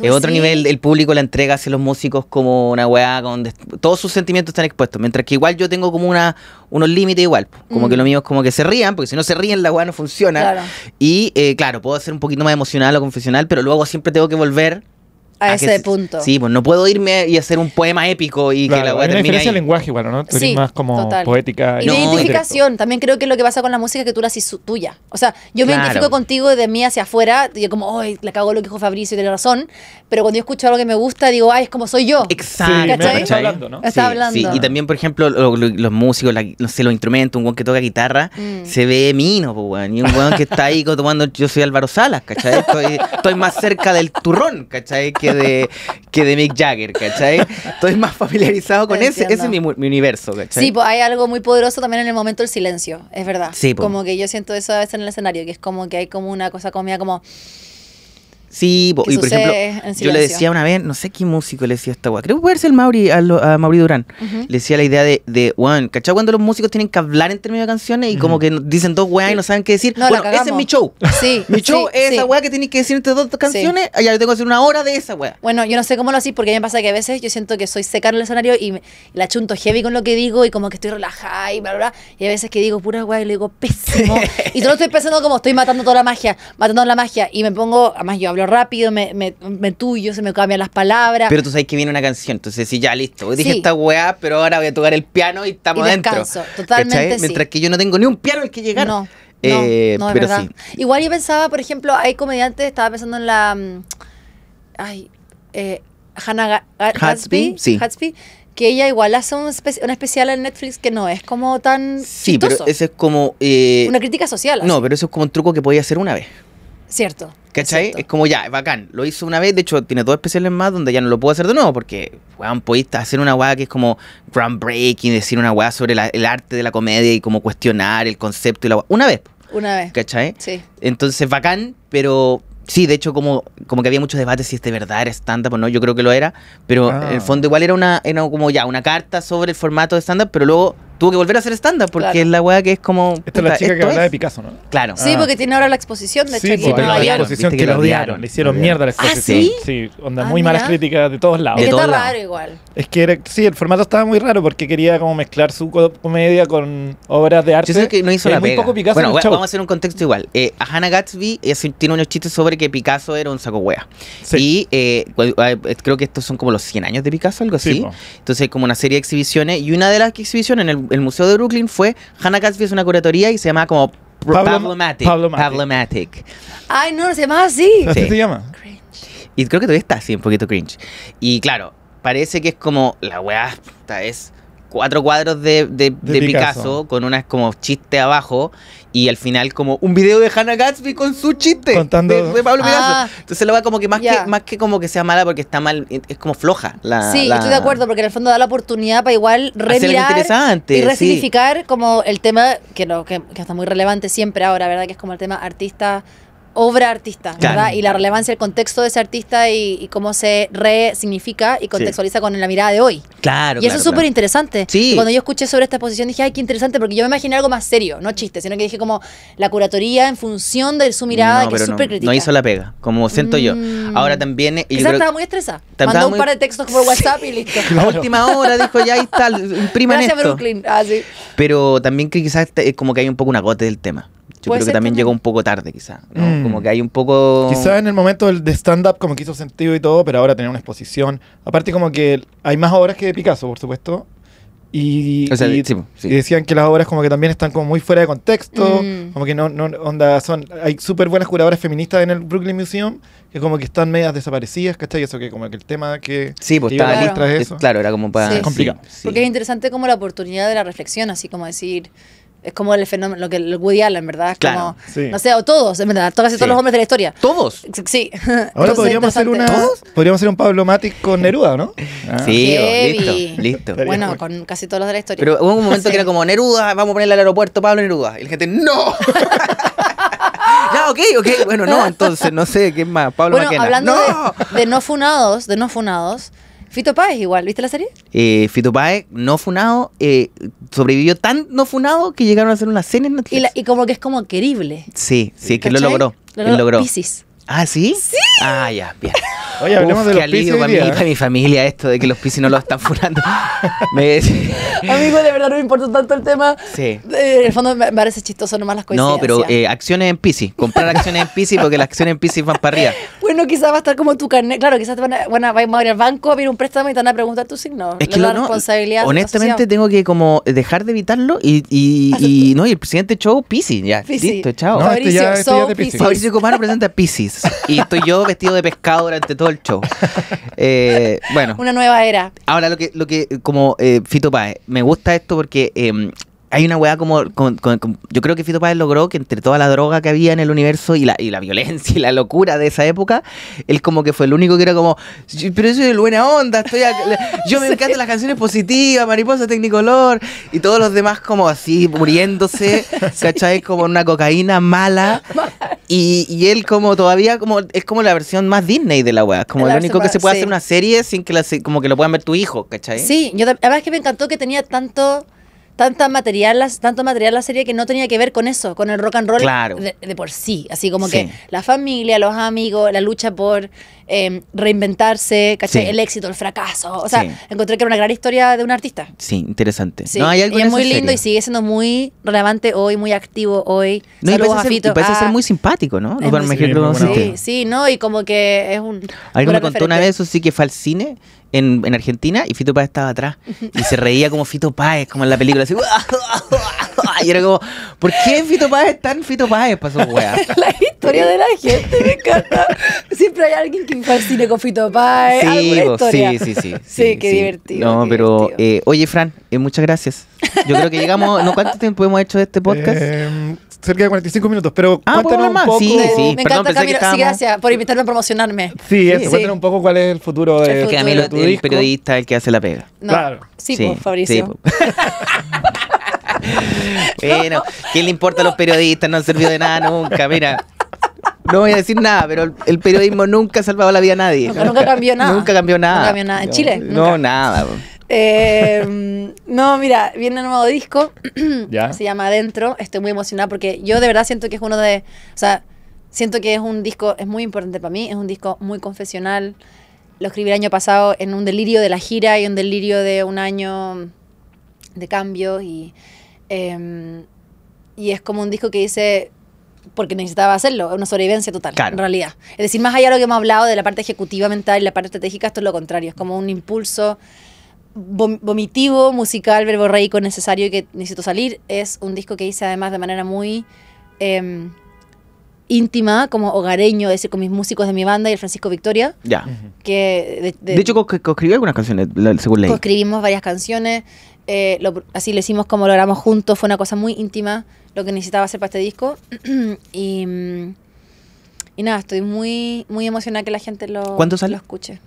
Es otro sí. nivel, el público la entrega hacia los músicos como una weá donde todos sus sentimientos están expuestos. Mientras que igual yo tengo como una unos límites igual. Como Mm. que lo mío es como que se rían, porque si no se ríen la weá no funciona. Claro. Y eh, claro, puedo ser un poquito más emocional o confesional, pero luego siempre tengo que volver A, que ese s- punto. Sí, pues no puedo irme y hacer un poema épico y Claro, que la weá una termine diferencia ahí. de lenguaje igual, ¿no? Tú eres Sí, más como total. poética. Y No, de y identificación, también creo que lo que pasa con la música es que tú la haces tuya. O sea, yo me Claro. identifico contigo de mí hacia afuera, y yo como, ay, le cago lo que dijo Fabricio, tiene razón, pero cuando yo escucho algo que me gusta, digo, ay, es como soy yo. Exacto. Sí, está hablando, ¿no? Está hablando. Sí, y también, por ejemplo, lo- lo- los músicos, la- no sé, los instrumentos, un weón que toca guitarra, Mm. se ve mino, pues, weón. Y un weón que está ahí <laughs> tomando, yo soy Álvaro Salas, ¿cachai? Estoy, estoy más cerca del turrón, ¿cachai? Que de, que de Mick Jagger, ¿cachai? Estoy más familiarizado con ese, ese es mi, mi universo, ¿cachai? Sí, pues hay algo muy poderoso también en el momento del silencio, es verdad. Sí, po. Como que yo siento eso a veces en el escenario, que es como que hay como una cosa comida como, Sí, y por ejemplo, en yo le decía una vez, no sé qué músico le decía esta weá, creo que puede ser el Mauri, a, lo- a Mauri Durán. Le decía la idea de, de weón, ¿cachai? Cuando los músicos tienen que hablar entre medio de canciones y como que dicen dos weas y no saben qué decir. No, la bueno, ese es mi show. Sí, <laughs> Mi show sí, es sí. esa weá que tienes que decir entre dos canciones. Ya yo tengo que hacer una hora de esa weá. Bueno, yo no sé cómo lo así, porque a mí me pasa que a veces yo siento que soy seca en el escenario y me, y la chunto heavy con lo que digo y como que estoy relajada y bla, bla, bla. Y a veces que digo pura guay y le digo pésimo. <laughs> y todo lo estoy pensando como estoy matando toda la magia, matando la magia. Y me pongo, además yo hablo rápido, me, me, me tuyo, se me cambian las palabras. Pero tú sabes que viene una canción, entonces sí, ya listo. Dije Sí. esta weá, pero ahora voy a tocar el piano y estamos Y dentro. descanso, totalmente ¿Cachai? sí. Mientras que yo no tengo ni un piano al que llegar. No, no, Eh, no, es pero verdad. sí. Igual yo pensaba, por ejemplo, hay comediantes, estaba pensando en la. mm, Ay, eh, Hannah Ga- Ga- Gatsby, sí. Gatsby, que ella igual hace un, espe- un especial en Netflix que no es como tan. Sí, pero ese es como. eh, Una crítica social. no, así. pero eso es como un truco que podía hacer una vez. Cierto. ¿Cachai? cierto. Es como ya, es bacán. Lo hizo una vez, de hecho, tiene dos especiales más donde ya no lo puedo hacer de nuevo, porque, weón, podéis hacer una weá que es como groundbreaking, decir una weá sobre la- el arte de la comedia y como cuestionar el concepto y la weá. Una vez, Una vez. ¿cachai? Sí. Entonces, bacán, pero sí, de hecho, como, como que había muchos debates si este de verdad era stand-up o no, yo creo que lo era, pero Ah. en el fondo igual era una, era como ya, una carta sobre el formato de stand-up, pero luego tuvo que volver a hacer stand-up, porque Claro. es la weá que es como... Esta es la chica que hablaba de. Picasso, ¿no? Claro. Sí, Ah. porque tiene ahora la exposición, de hecho, Sí, Nueva la. Viste exposición que la odiaron, odiaron. Le hicieron odiaron. mierda a la ¿Ah, exposición. sí? Sí, onda, Ah, muy malas críticas de todos lados. Es De que está todos lados. raro igual. Es que era, sí, el formato estaba muy raro porque quería como mezclar su co- comedia con obras de arte. Yo sé que no hizo la muy pega. poco Picasso bueno, vamos a hacer un contexto igual. Eh, a Hannah Gatsby es- tiene unos chistes sobre que Picasso era un saco wea. Sí. Y eh, eh, creo que estos son como los 100 años de Picasso, algo Sí, así. Entonces hay como una serie de exhibiciones. Y una de las exhibiciones en el, el Museo de Brooklyn fue Hannah Gatsby es una curatoría y se llama como Pablo-. Pablomatic. Pablomatic. Ay, no, se llama así. ¿Así Sí. se llama? Cringe. Y creo que todavía está así, un poquito cringe. Y claro, parece que es como la weá, esta es cuatro cuadros de, de- De de Picasso. Picasso, con unas como chiste abajo y al final como un video de Hannah Gatsby con su chiste Contando- de, de Pablo Ah. Picasso. Entonces la weá como que más, que más que como que sea mala porque está mal, es como floja. La, Sí, la- estoy de acuerdo, porque en el fondo da la oportunidad para igual remirar interesante, y sí. resignificar como el tema que, lo, que, que está muy relevante siempre ahora, ¿verdad? Que es como el tema artista, obra artista, ¿verdad? Y la relevancia del contexto de ese artista y, y cómo se resignifica y contextualiza con la mirada de hoy. Claro, y eso claro, es súper claro. interesante. Sí. Cuando yo escuché sobre esta exposición dije, ay, qué interesante, porque yo me imaginé algo más serio, no chiste, sino que dije como la curatoría en función de su mirada, No, que es no, súper crítica. no hizo la pega, como siento yo. Mm. Ahora también... eh, yo Quizás creo- estaba muy estresada. Mandó un muy- par de textos por <laughs> WhatsApp y listo. a última hora dijo ya ahí está, impriman Gracias, esto. Brooklyn. Ah. Pero también que quizás es como que hay un poco un agote del tema. Yo creo que también también. llegó un poco tarde, quizá. ¿no? Mm. Como que hay un poco. Quizás en el momento del- de stand-up como que hizo sentido y todo, pero ahora tenía una exposición. Aparte como que hay más obras que de Picasso, por supuesto. Y, O sea, y- sí, sí. y decían que las obras como que también están como muy fuera de contexto, Mm. como que no, no, onda, son, hay súper buenas curadoras feministas en el Brooklyn Museum, que como que están medias desaparecidas, ¿cachai? Eso que como que el tema que... Sí, pues que a Claro. Es- eso. Claro, era como para. Sí. Complicado. sí. Porque es interesante como la oportunidad de la reflexión, así como decir, es como el fenómeno, lo que el Woody Allen, ¿verdad? Es Claro. como, Sí. no sé, o todos, en verdad, casi Sí. todos los hombres de la historia. Todos. Sí. <laughs> Ahora Entonces, podríamos hacer una... interesante. Podríamos hacer un Pablo Matic con Neruda, ¿no? Ah. Sí, Heavy. listo, listo. Bueno, bueno. con casi todos los de la historia. Pero hubo un momento Sí. que era <laughs> como Neruda, vamos a ponerle al aeropuerto Pablo Neruda. Y la gente, ¡no! <laughs> ya, ok, ok. Bueno, no, entonces, no sé, ¿qué más? Pablo bueno, Maquena. hablando ¡No! de, de no funados, de no funados, Fito Páez igual, ¿viste la serie? Eh, Fito Páez, no funado, eh, sobrevivió tan no funado que llegaron a hacer una cena en Netflix. Y, la- y como que es como querible. Sí, sí, que lo logró. Él logró. Piscis. Ah, ¿sí? Sí. Ah, ya, bien. <laughs> Oye, hablemos Uf, de qué los alivio para mí, para mi familia esto de que los piscis no lo están funando. <laughs> Me- Amigo, de verdad no me importa tanto el tema. Sí. Eh, en el fondo me parece chistoso nomás las No, coincidencias. pero eh, acciones en piscis. Comprar acciones en piscis porque las acciones en piscis van para arriba. <laughs> Bueno, quizás va a estar como tu carnet. Claro, quizás te van a, van a, van a ir al banco a pedir un préstamo y te van a preguntar tu signo. Es que la no, responsabilidad. honestamente tengo que como dejar de evitarlo y, y, y- no, y el presidente show Piscis, ya, Piscis. listo, chao. No, este ya- Fabricio, este ya. Piscis. Fabricio Copano presenta Piscis y estoy yo vestido de pescado durante todo el show. <laughs> Eh, bueno, Una nueva era. ahora lo que, lo que como eh, Fito Páez, me gusta esto porque eh, hay una weá como, con- con- con- yo creo que Fito Páez logró que entre toda la droga que había en el universo y la, y la violencia <laughs> y la locura de esa época, él como que fue el único que era como, "Sí, pero eso es buena onda, estoy acá- yo me <laughs> encantan las canciones positivas, Mariposa Tecnicolor, y todos los demás como así muriéndose, <laughs> ¿cachai? Como una cocaína mala. Y, y él como todavía como es como la versión más Disney de la weá, como La el único que se puede más- hacer sí. una serie sin que la, como que lo puedan ver tu hijo, ¿cachai? Sí, yo tam- además que me encantó que tenía tanto tanta material, tanto material la serie que no tenía que ver con eso, con el rock and roll Claro. de, de por sí. Así como Sí. que la familia, los amigos, la lucha por eh, reinventarse, ¿cachai? Sí. El éxito, el fracaso. O sea, Sí. encontré que era una gran historia de un artista. Sí, interesante. Sí, No, hay algo y en es muy lindo serie. y sigue siendo muy relevante hoy, muy activo hoy. No, y Saludos a ser, y Fito. parece ser Ah, muy simpático, ¿no? es muy me sí. Sí, no, y como que es un. Alguien me contó una vez, eso sí, que fue al cine en, en Argentina y Fito Páez estaba atrás. <laughs> Y se reía como Fito Páez, como en la película. Así, <laughs> y era como, ¿por qué Fito Páez es tan Fito Páez para su weá? <laughs> La historia de la gente me encanta. Siempre hay alguien que fue al cine con Fito Páez. Sí, alguna bo, historia. sí, sí, sí. <laughs> Sí, qué divertido, No, qué pero, divertido. eh, oye, Fran, eh, muchas gracias. Yo creo que llegamos, ¿no? ¿Cuánto tiempo hemos hecho de este podcast? Eh, cerca de 45 minutos, pero Ah, ¿puedo cuéntanos un más? poco... Sí, sí. Me Perdón, encanta, Camilo. Sí, gracias por invitarme a promocionarme. Sí, eso, Sí. cuéntanos un poco cuál es el futuro de, El que a mí futuro lo- tu el disco. periodista es el que hace la pega. No. Claro. Sí, pues, Fabricio. sí, po. <laughs> bueno, ¿qué le importa a los periodistas? No han servido de nada nunca, mira. No voy a decir nada, pero el, el periodismo nunca ha salvado la vida a nadie. Nunca- nunca cambió nada. Nunca cambió nada. Nunca cambió nada. En Chile, No, nunca. nada. Eh, no, mira, viene un nuevo disco. <clears throat> Ya. Se llama Adentro. Estoy muy emocionada porque yo de verdad siento que es uno de. O sea, siento que es un disco, es muy importante para mí. Es un disco muy confesional. Lo escribí el año pasado en un delirio de la gira y un delirio de un año de cambio. Y, eh, y es como un disco que dice. Porque necesitaba hacerlo, una sobrevivencia total, Claro. en realidad. Es decir, más allá de lo que hemos hablado de la parte ejecutiva mental y la parte estratégica, esto es lo contrario. Es como un impulso vom- vomitivo, musical, verborreico necesario y que necesito salir. Es un disco que hice además de manera muy em, íntima, como hogareño, es decir, con mis músicos de mi banda y el Francisco Victoria, Ya. que de, De hecho, co- co-escribió algunas canciones, según leí. escribimos varias canciones, eh, lo- así lo hicimos como lo grabamos juntos, fue una cosa muy íntima lo que necesitaba hacer para este disco. <clears throat> y, mm, y nada, estoy muy, muy emocionada que la gente lo, ¿Cuándo sale? lo escuche.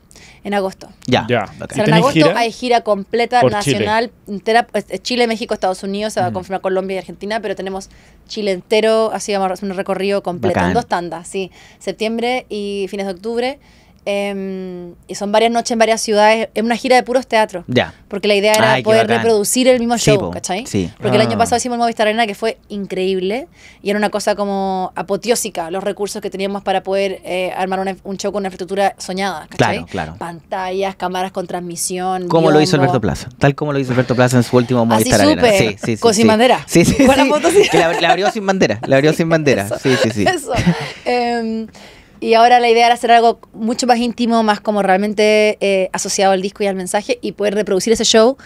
En agosto. Ya. Ya. bacán. ¿Y Será en agosto, gira? hay gira completa, Por nacional, entera, pues, eh, Chile, México, Estados Unidos, se va a Ujú. confirmar Colombia y Argentina, pero tenemos Chile entero, así vamos a hacer un recorrido completo, Bacán. en dos tandas, sí, septiembre y fines de octubre. Em, y son varias noches en varias ciudades. Es una gira de puros teatros. Ya. Porque la idea era Ay, poder reproducir el mismo show, ¿cachai? sí. Porque el año Ah. pasado hicimos el Movistar Arena que fue increíble y era una cosa como apoteósica los recursos que teníamos para poder eh, armar una- un show con una infraestructura soñada, ¿cachai? Claro, claro. Pantallas, cámaras con transmisión. Como lo hizo. Alberto Plaza. Tal como lo hizo Alberto Plaza en su último Así Movistar Arena. súper, Sí, sí, sí. con sin bandera. Sí, sí, Con la foto así. Que la, la abrió sin bandera. La abrió <laughs> sin bandera. Eso, Sí, sí, sí. Eso. Em, y ahora la idea era hacer algo mucho más íntimo, más como realmente eh, asociado al disco y al mensaje y poder reproducir ese show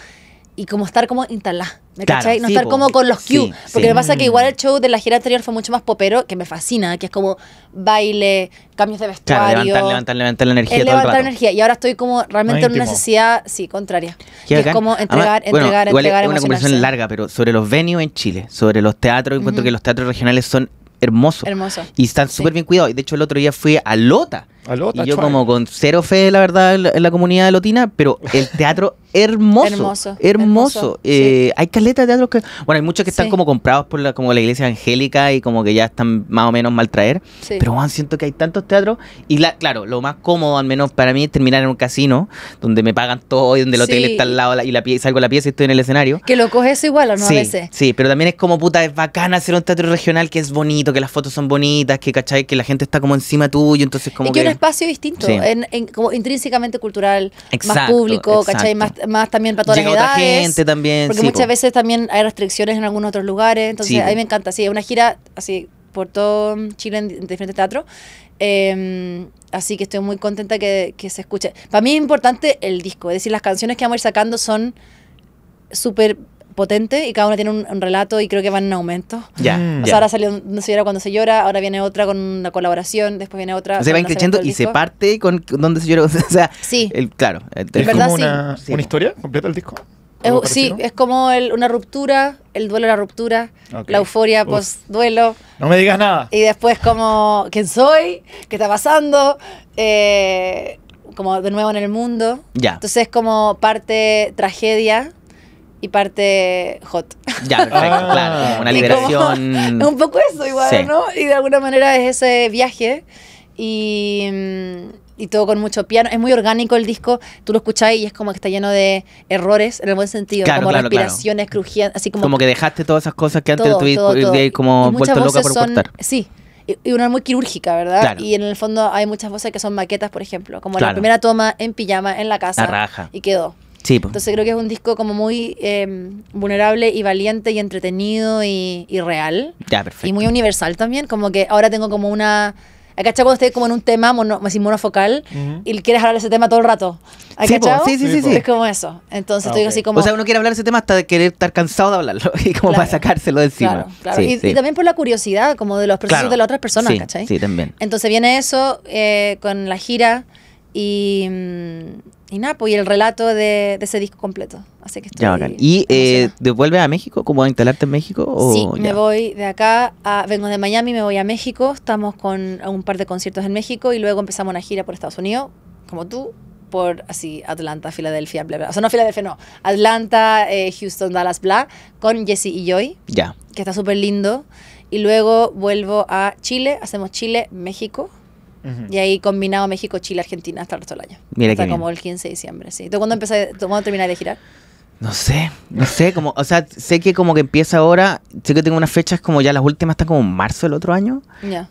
y como estar como instalada. ¿me Claro, cachai? No sí, estar po. como con los Sí, cues. porque sí. me pasa que Mm. igual el show de la gira anterior fue mucho más popero, que me fascina, que es como baile, cambios de Claro, vestuario. levantar, levantar, levantar la energía es todo el levantar rato. energía. Y ahora estoy como realmente en una necesidad, sí, contraria. Que es como Además, entregar, bueno, entregar, igual entregar, Es una conversación larga, pero sobre los venues en Chile, sobre los teatros, encuentro Ujú. que los teatros regionales son hermosos. Hermoso. Y están Sí. súper bien cuidados. Y de hecho, el otro día fui a Lota. Alota, y yo como con cero fe, la verdad, en la, comunidad lotina, pero <laughs> el teatro hermoso. Hermoso, Hermoso. Eh, Hay caletas de teatros que... Bueno, hay muchos que están Sí. como comprados por la, como la iglesia angélica y como que ya están más o menos mal traer. Sí. Pero, Juan, siento que hay tantos teatros. Y la, claro, lo más cómodo, al menos para mí, es terminar en un casino, donde me pagan todo y donde el hotel Sí. está al lado la- y la pie- salgo de la pieza y estoy en el escenario. Que lo coges igual, ¿o no? sí, A veces. sí, pero también es como puta, es bacán hacer un teatro regional que es bonito, que las fotos son bonitas, que cachai, que la gente está como encima tuyo, entonces como y que que... espacio distinto, Sí. en, en- como intrínsecamente cultural, más Exacto, público, ¿cachai? Más, también para todas Llega las otra edades. gente también, Porque sí, muchas po. veces también hay restricciones en algunos otros lugares. Entonces, Sí, a mí po. me encanta. Sí, una gira así por todo Chile en, en diferentes teatros. Eh, así que estoy muy contenta que, que se escuche. Para mí es importante el disco. Es decir, las canciones que vamos a ir sacando son súper potentes y cada una tiene un, un relato y creo que van en aumento. Ya, Mm. O ya. sea, ahora salió No se llora cuando se llora, ahora viene otra con una colaboración, después viene otra. O sea, con van un creciendo y se parte con donde se llora. <laughs> O sea, Sí. el, claro. el- ¿Es verdad, como una, Sí, una historia completa el disco? Es- ¿Algo sí, es como el- una ruptura, el duelo de la ruptura, Ok. la euforia Uf. post-duelo. No me digas nada. Y después como quién soy, qué está pasando, eh, como de nuevo en el mundo. Ya. Entonces es como parte tragedia y parte hot. Ya, perfecto, Ah. claro. como Una como- liberación. es <laughs> un poco eso igual, Sí. ¿no? Y de alguna manera es ese viaje y, mm, y todo con mucho piano. Es muy orgánico el disco, tú lo escuchás y es como que está lleno de errores en el buen sentido, Claro, como claro, claro. respiraciones crujientes, así como, como que dejaste todas esas cosas que antes tuviste como vuelto loca por son- cortar. Sí, y- y una muy quirúrgica, ¿verdad? Claro. Y en el fondo hay muchas voces que son maquetas, por ejemplo, como la Claro. primera toma en pijama en la casa La raja. y quedó. Sí, pues. Entonces creo que es un disco como muy eh, vulnerable y valiente y entretenido y, y real. Ya, perfecto. Y muy universal también, como que ahora tengo como una... ¿Cachai? Cuando estés como en un tema mono, así monofocal Ujú. y quieres hablar de ese tema todo el rato. ¿Has Sí, sí, sí, sí, sí. Es como eso. Entonces Ah, estoy ok. así como... O sea, uno quiere hablar de ese tema hasta de querer estar cansado de hablarlo <laughs> y como Claro. para sacárselo de encima. Claro, claro. Sí, y, sí. y también por la curiosidad, como de los procesos Claro. de las otras personas, sí, ¿cachai? Sí, también. Entonces viene eso eh, con la gira y, mm, y nada, pues y el relato de, de ese disco completo. Así que estoy Ya, bacán. ¿Y eh, emocionada. devuelves a México? ¿Cómo a instalarte en México? O Sí, ya? me voy de acá, a, vengo de Miami, me voy a México, estamos con un par de conciertos en México y luego empezamos una gira por Estados Unidos, como tú, por así Atlanta, Filadelfia, bla, bla. O sea, no Filadelfia, no. Atlanta, eh, Houston, Dallas, bla, con Jesse y Joy, Ya. que está súper lindo. Y luego vuelvo a Chile, hacemos Chile, México, Ujú. y ahí combinado México, Chile, Argentina hasta el resto del año. Mira hasta qué bien. como el 15 de diciembre, sí. ¿Tú cuándo, empecé, tú cuándo terminas de girar? No sé, no sé, como, o sea, sé que como que empieza ahora, sé que tengo unas fechas como ya las últimas están como en marzo del otro año,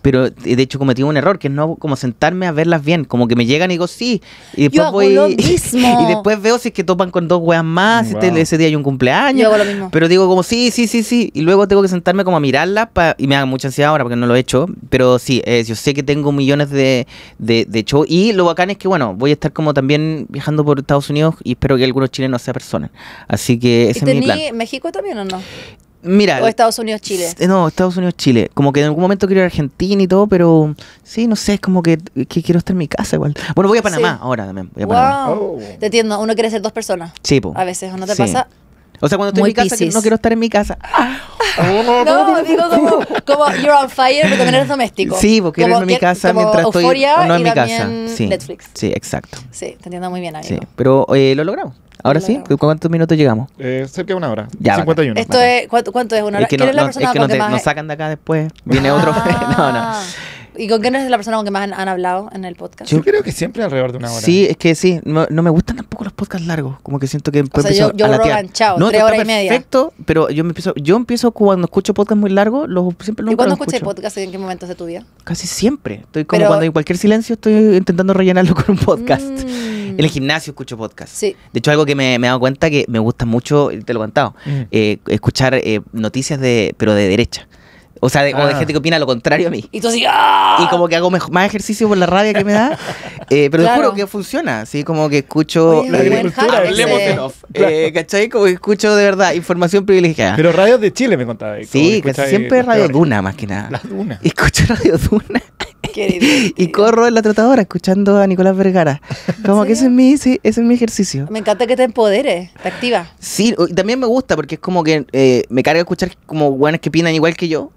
pero de hecho cometí un error, que es no como sentarme a verlas bien, como que me llegan y digo sí, y después hago voy lo <laughs> mismo. y después veo si es que topan con dos weas más, si este- Wow. ese día hay un cumpleaños, Yo hago lo mismo. pero digo como sí, sí, sí, sí, y luego tengo que sentarme como a mirarlas pa- y me da mucha ansiedad ahora porque no lo he hecho, pero sí, eh, yo sé que tengo millones de, de, de shows y lo bacán es que bueno, voy a estar como también viajando por Estados Unidos y espero que algunos chilenos se personen, así que ¿Y ese es mi plan. México también o no? Mira, ¿O Estados Unidos, Chile? s- No, Estados Unidos, Chile. Como que en algún momento quiero ir a Argentina y todo, pero sí, no sé, es como que, que quiero estar en mi casa igual. Bueno, voy a Panamá Sí. ahora también. Voy a Panamá. Wow. Oh. Te entiendo, uno quiere ser dos personas. Sí, po. A veces, ¿o no te Sí. pasa? O sea, cuando estoy Muy en mi casa, que no quiero estar en mi casa. <laughs> No, digo como, como you're on fire, pero también eres doméstico. Sí, porque quiero Como a mi casa como mientras estoy no en y mi casa. Sí, Netflix. sí, exacto. Sí, te entiendo muy bien, Sí. amigo. Pero eh, lo logramos. Ahora Lo sí. ¿cuántos minutos llegamos? Eh, cerca de una hora. Ya, 51. Esto es, ¿cuánto, cuánto es una hora? Es que ¿Quién no, es la no- es que no te- más- nos sacan de acá después. <laughs> Viene otro. <laughs> no, no. ¿Y con quién es la persona con que más han, han hablado en el podcast? Yo creo que siempre alrededor de una hora. Sí, es que sí, no, no me gustan tampoco los podcasts largos, como que siento que después sea, empiezo yo- yo a latear. Rogan, chao, no, tres está horas y media. perfecto, pero yo me empiezo, yo empiezo cuando escucho podcasts muy largos, los siempre ¿Y nunca cuándo los escuchas escucho. podcast? ¿En qué momentos de tu vida? Casi siempre. Estoy como Pero- cuando hay cualquier silencio estoy intentando rellenarlo con un podcast. Mm. En el gimnasio escucho podcast. Sí. De hecho, algo que me, me he dado cuenta que me gusta mucho, y te lo he contado, Mm. eh, escuchar eh, noticias de, pero de derecha. O sea, de, o de Ah. gente que opina lo contrario a mí. Y tú así, ¡ah! Y como que hago más ejercicio por la rabia que me da. eh, pero te Claro. juro que funciona. Así como que escucho. Oye, La agricultura, hablemos ese. de off. Eh, ¿Cachai? Como que escucho de verdad información privilegiada. Pero radios de Chile me contaba. que sí, casi siempre Radio. Duna más que nada. Las dunas. Escucho <laughs> Radio Duna. <laughs> y corro en la tratadora escuchando a Nicolás Vergara. Como que ese es mi, sí, ese es mi ejercicio. Me encanta que te empoderes, te activa. Sí, también me gusta porque es como que eh, me carga escuchar como guanes que opinan igual que yo.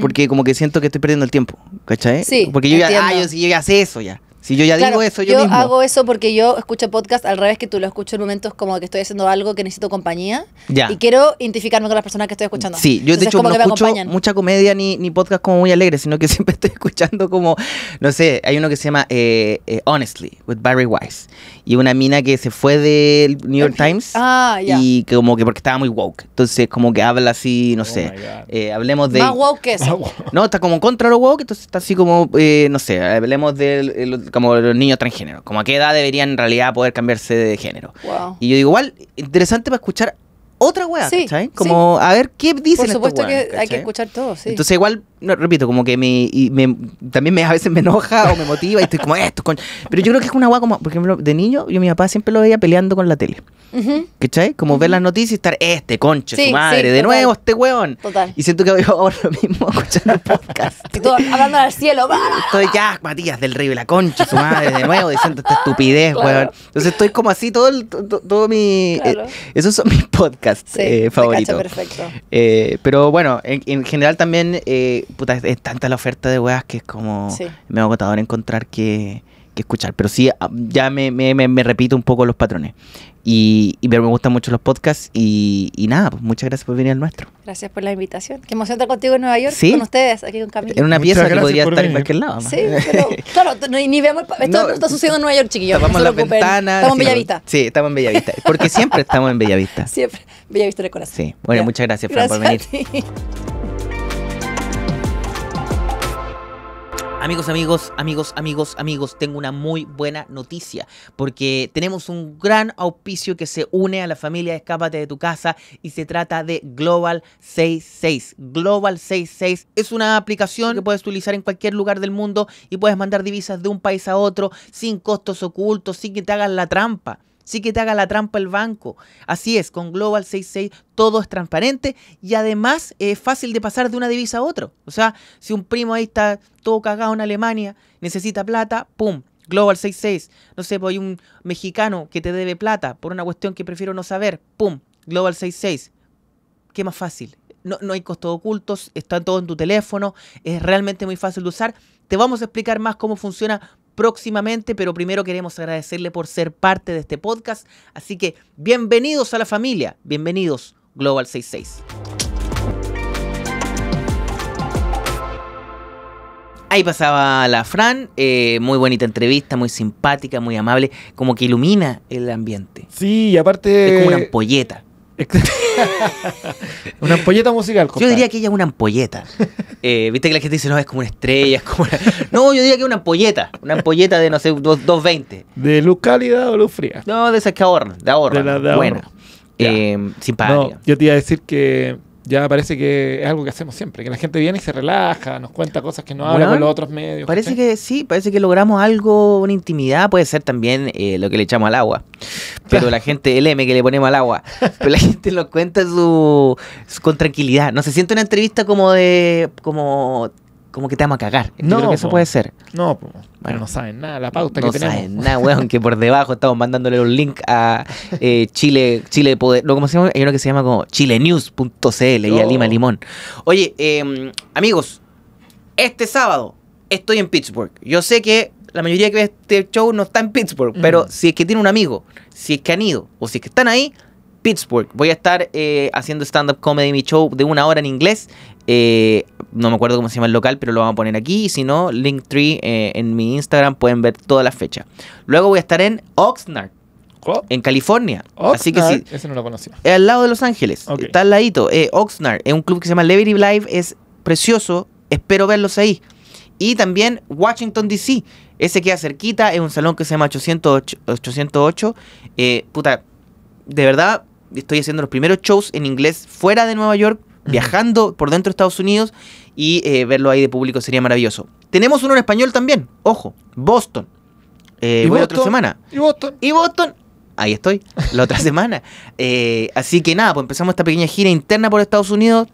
Porque como que siento que estoy perdiendo el tiempo, ¿cachai? Sí, Porque yo ya, ah, yo, yo ya sé eso ya. Si yo ya Claro, digo eso yo, mismo. hago eso porque yo escucho podcast al revés que tú lo escucho en momentos como que estoy haciendo algo que necesito compañía Ya. y quiero identificarme con las personas que estoy escuchando. Sí, yo Entonces, de hecho como no que me escucho acompañan. mucha comedia ni, ni podcast como muy alegre, sino que <laughs> siempre estoy escuchando como, no sé, hay uno que se llama eh, eh, Honestly, with Barry Weiss. Y una mina que se fue del New York Times Ah, ya. y que como que porque estaba muy woke. Entonces como que habla así, no Oh sé, eh, hablemos de... Más woke que eso. <laughs> No, está como contra lo woke, entonces está así como, eh, no sé, hablemos de como los niños transgénero, como a qué edad deberían en realidad poder cambiarse de género. Wow. Y yo digo, igual, interesante para escuchar otra wea, Sí, ¿cachai? Como a ver qué dicen Por estos supuesto que hay que escuchar todo, sí. Entonces igual, no, repito, como que me, y me- también me, a veces me enoja o me motiva y estoy como esto, con... pero yo creo que es una weá como, por ejemplo, de niño, yo mi papá siempre lo veía peleando con la tele, ¿cachai? Como ver las noticias y estar, este conche, Sí, su madre, de total. nuevo este weón. Total. Y siento que yo <laughs> ahora lo mismo escuchando el podcast. <laughs> Y todo hablando al cielo. Estoy ya, Matías del Rey, la concha, su madre, de nuevo, diciendo esta estupidez, <laughs> Claro. weón. Entonces estoy como así todo, el- to- to- todo, mi... Claro. eh, esos son mis podcasts Sí, eh, cacha perfecto. Eh, pero bueno, en, en general también, eh, puta, es, es tanta la oferta de weas que es como Sí. me agotador encontrar que, que escuchar. Pero sí, ah, ya me, me, me- me repito un poco los patrones. Y, y pero me gustan mucho los podcasts y, y nada, pues muchas gracias por venir al nuestro. Gracias por la invitación. Qué emoción estar contigo en Nueva York, Sí. con ustedes, aquí con Camila. En una Muchas pieza que podría estar en cualquier lado. Sí, pero <laughs> claro, no- ni vemos Esto No, no, está sucediendo en Nueva York, chiquillos. no Tapamos las preocupen. ventanas. Estamos en Bellavista. Sí, estamos en Bellavista. Porque siempre estamos en Bellavista. <laughs> Siempre. Bellavista de corazón. Sí. Bueno, Ya. muchas gracias, Fran, por venir. Gracias a ti. Amigos, amigos, amigos, amigos, amigos, tengo una muy buena noticia porque tenemos un gran auspicio que se une a la familia Escápate de tu casa y se trata de Global 66. Global 66 es una aplicación que puedes utilizar en cualquier lugar del mundo y puedes mandar divisas de un país a otro sin costos ocultos, sin que te hagan la trampa. Sí que te haga la trampa el banco. Así es, con Global 66 todo es transparente y además es fácil de pasar de una divisa a otra. O sea, si un primo ahí está todo cagado en Alemania, necesita plata, ¡pum! Global 66. No sé, pues hay un mexicano que te debe plata por una cuestión que prefiero no saber, ¡pum! Global 66. ¿Qué más fácil? No, no hay costos ocultos, está todo en tu teléfono, es realmente muy fácil de usar. Te vamos a explicar más cómo funciona próximamente, pero primero queremos agradecerle por ser parte de este podcast. Así que bienvenidos a la familia, bienvenidos Global 66. Ahí pasaba la Fran, eh, muy bonita entrevista, muy simpática, muy amable, como que ilumina el ambiente. Sí, y aparte. Es como una ampolleta. <laughs> una ampolleta musical. Yo diría que ella es una ampolleta. Eh, Viste que la gente dice, no, es como una estrella, es como una... No, yo diría que es una ampolleta. Una ampolleta de, no sé, dos- 220. ¿De luz cálida o luz fría? No, de esas que ahorran, de ahorro. De las de ahorro. Buena. Eh, simpática. No, yo te iba a decir que ya parece que es algo que hacemos siempre, que la gente viene y se relaja, nos cuenta cosas que no habla con los otros medios. Parece ¿cachai? que sí, parece que logramos algo, una intimidad, puede ser también eh, lo que le echamos al agua. Pero la gente, el M que le ponemos al agua, pero la gente nos cuenta su, su- con tranquilidad. No se siente una entrevista como de, como, como que te vamos a cagar. Yo No, creo que eso po. puede ser. No, pues, Bueno. no saben nada, la pauta No que tenemos. saben nada, weón, que por debajo estamos mandándole un link a <laughs> eh, Chile, Chile Poder, no, ¿cómo se llama? Hay uno que se llama como chilenews.cl y a. Lima Limón. Oye, eh, amigos, este sábado estoy en Pittsburgh. Yo sé que la mayoría que ve este show no está en Pittsburgh, Mm. pero si es que tiene un amigo, si es que han ido o si es que están ahí, Pittsburgh. Voy a estar eh, haciendo stand-up comedy, mi show de una hora en inglés. Eh, no me acuerdo cómo se llama el local, pero lo vamos a poner aquí. Y si no, Linktree eh, en mi Instagram pueden ver todas las fechas. Luego voy a estar en Oxnard, Oh, en California. Así que Oxnard, sí, Ese no lo conocía. es al lado de Los Ángeles. Está al ladito. Eh, Oxnard es un club que se llama Liberty Live. Es precioso. Espero verlos ahí. Y también Washington, D.C. Ese queda cerquita. Es un salón que se llama 808. 808. Eh, puta, de verdad, estoy haciendo los primeros shows en inglés fuera de Nueva York, Viajando por dentro de Estados Unidos. Y eh, verlo ahí de público sería maravilloso. Tenemos uno en español también. Ojo, Boston. Eh, ¿Y voy la otra Boston? semana. ¿Y Boston? Y Boston, ahí estoy, la otra <laughs> semana. Eh, así que nada, pues empezamos esta pequeña gira interna por Estados Unidos.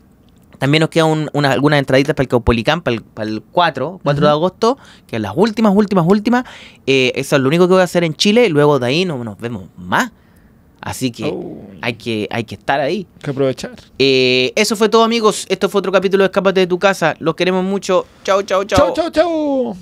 También nos quedan un- una- algunas entraditas para el Caupolicán, para el, para el 4, 4 de agosto, que es las últimas, últimas, últimas. Eh, eso es lo único que voy a hacer en Chile. Luego de ahí no nos vemos más. Así que Oh, hay, que hay que estar ahí. hay que aprovechar. Eh, eso fue todo, amigos. Esto fue otro capítulo de Escápate de tu casa. Los queremos mucho. Chao, chao, chao. Chau, chau, chau.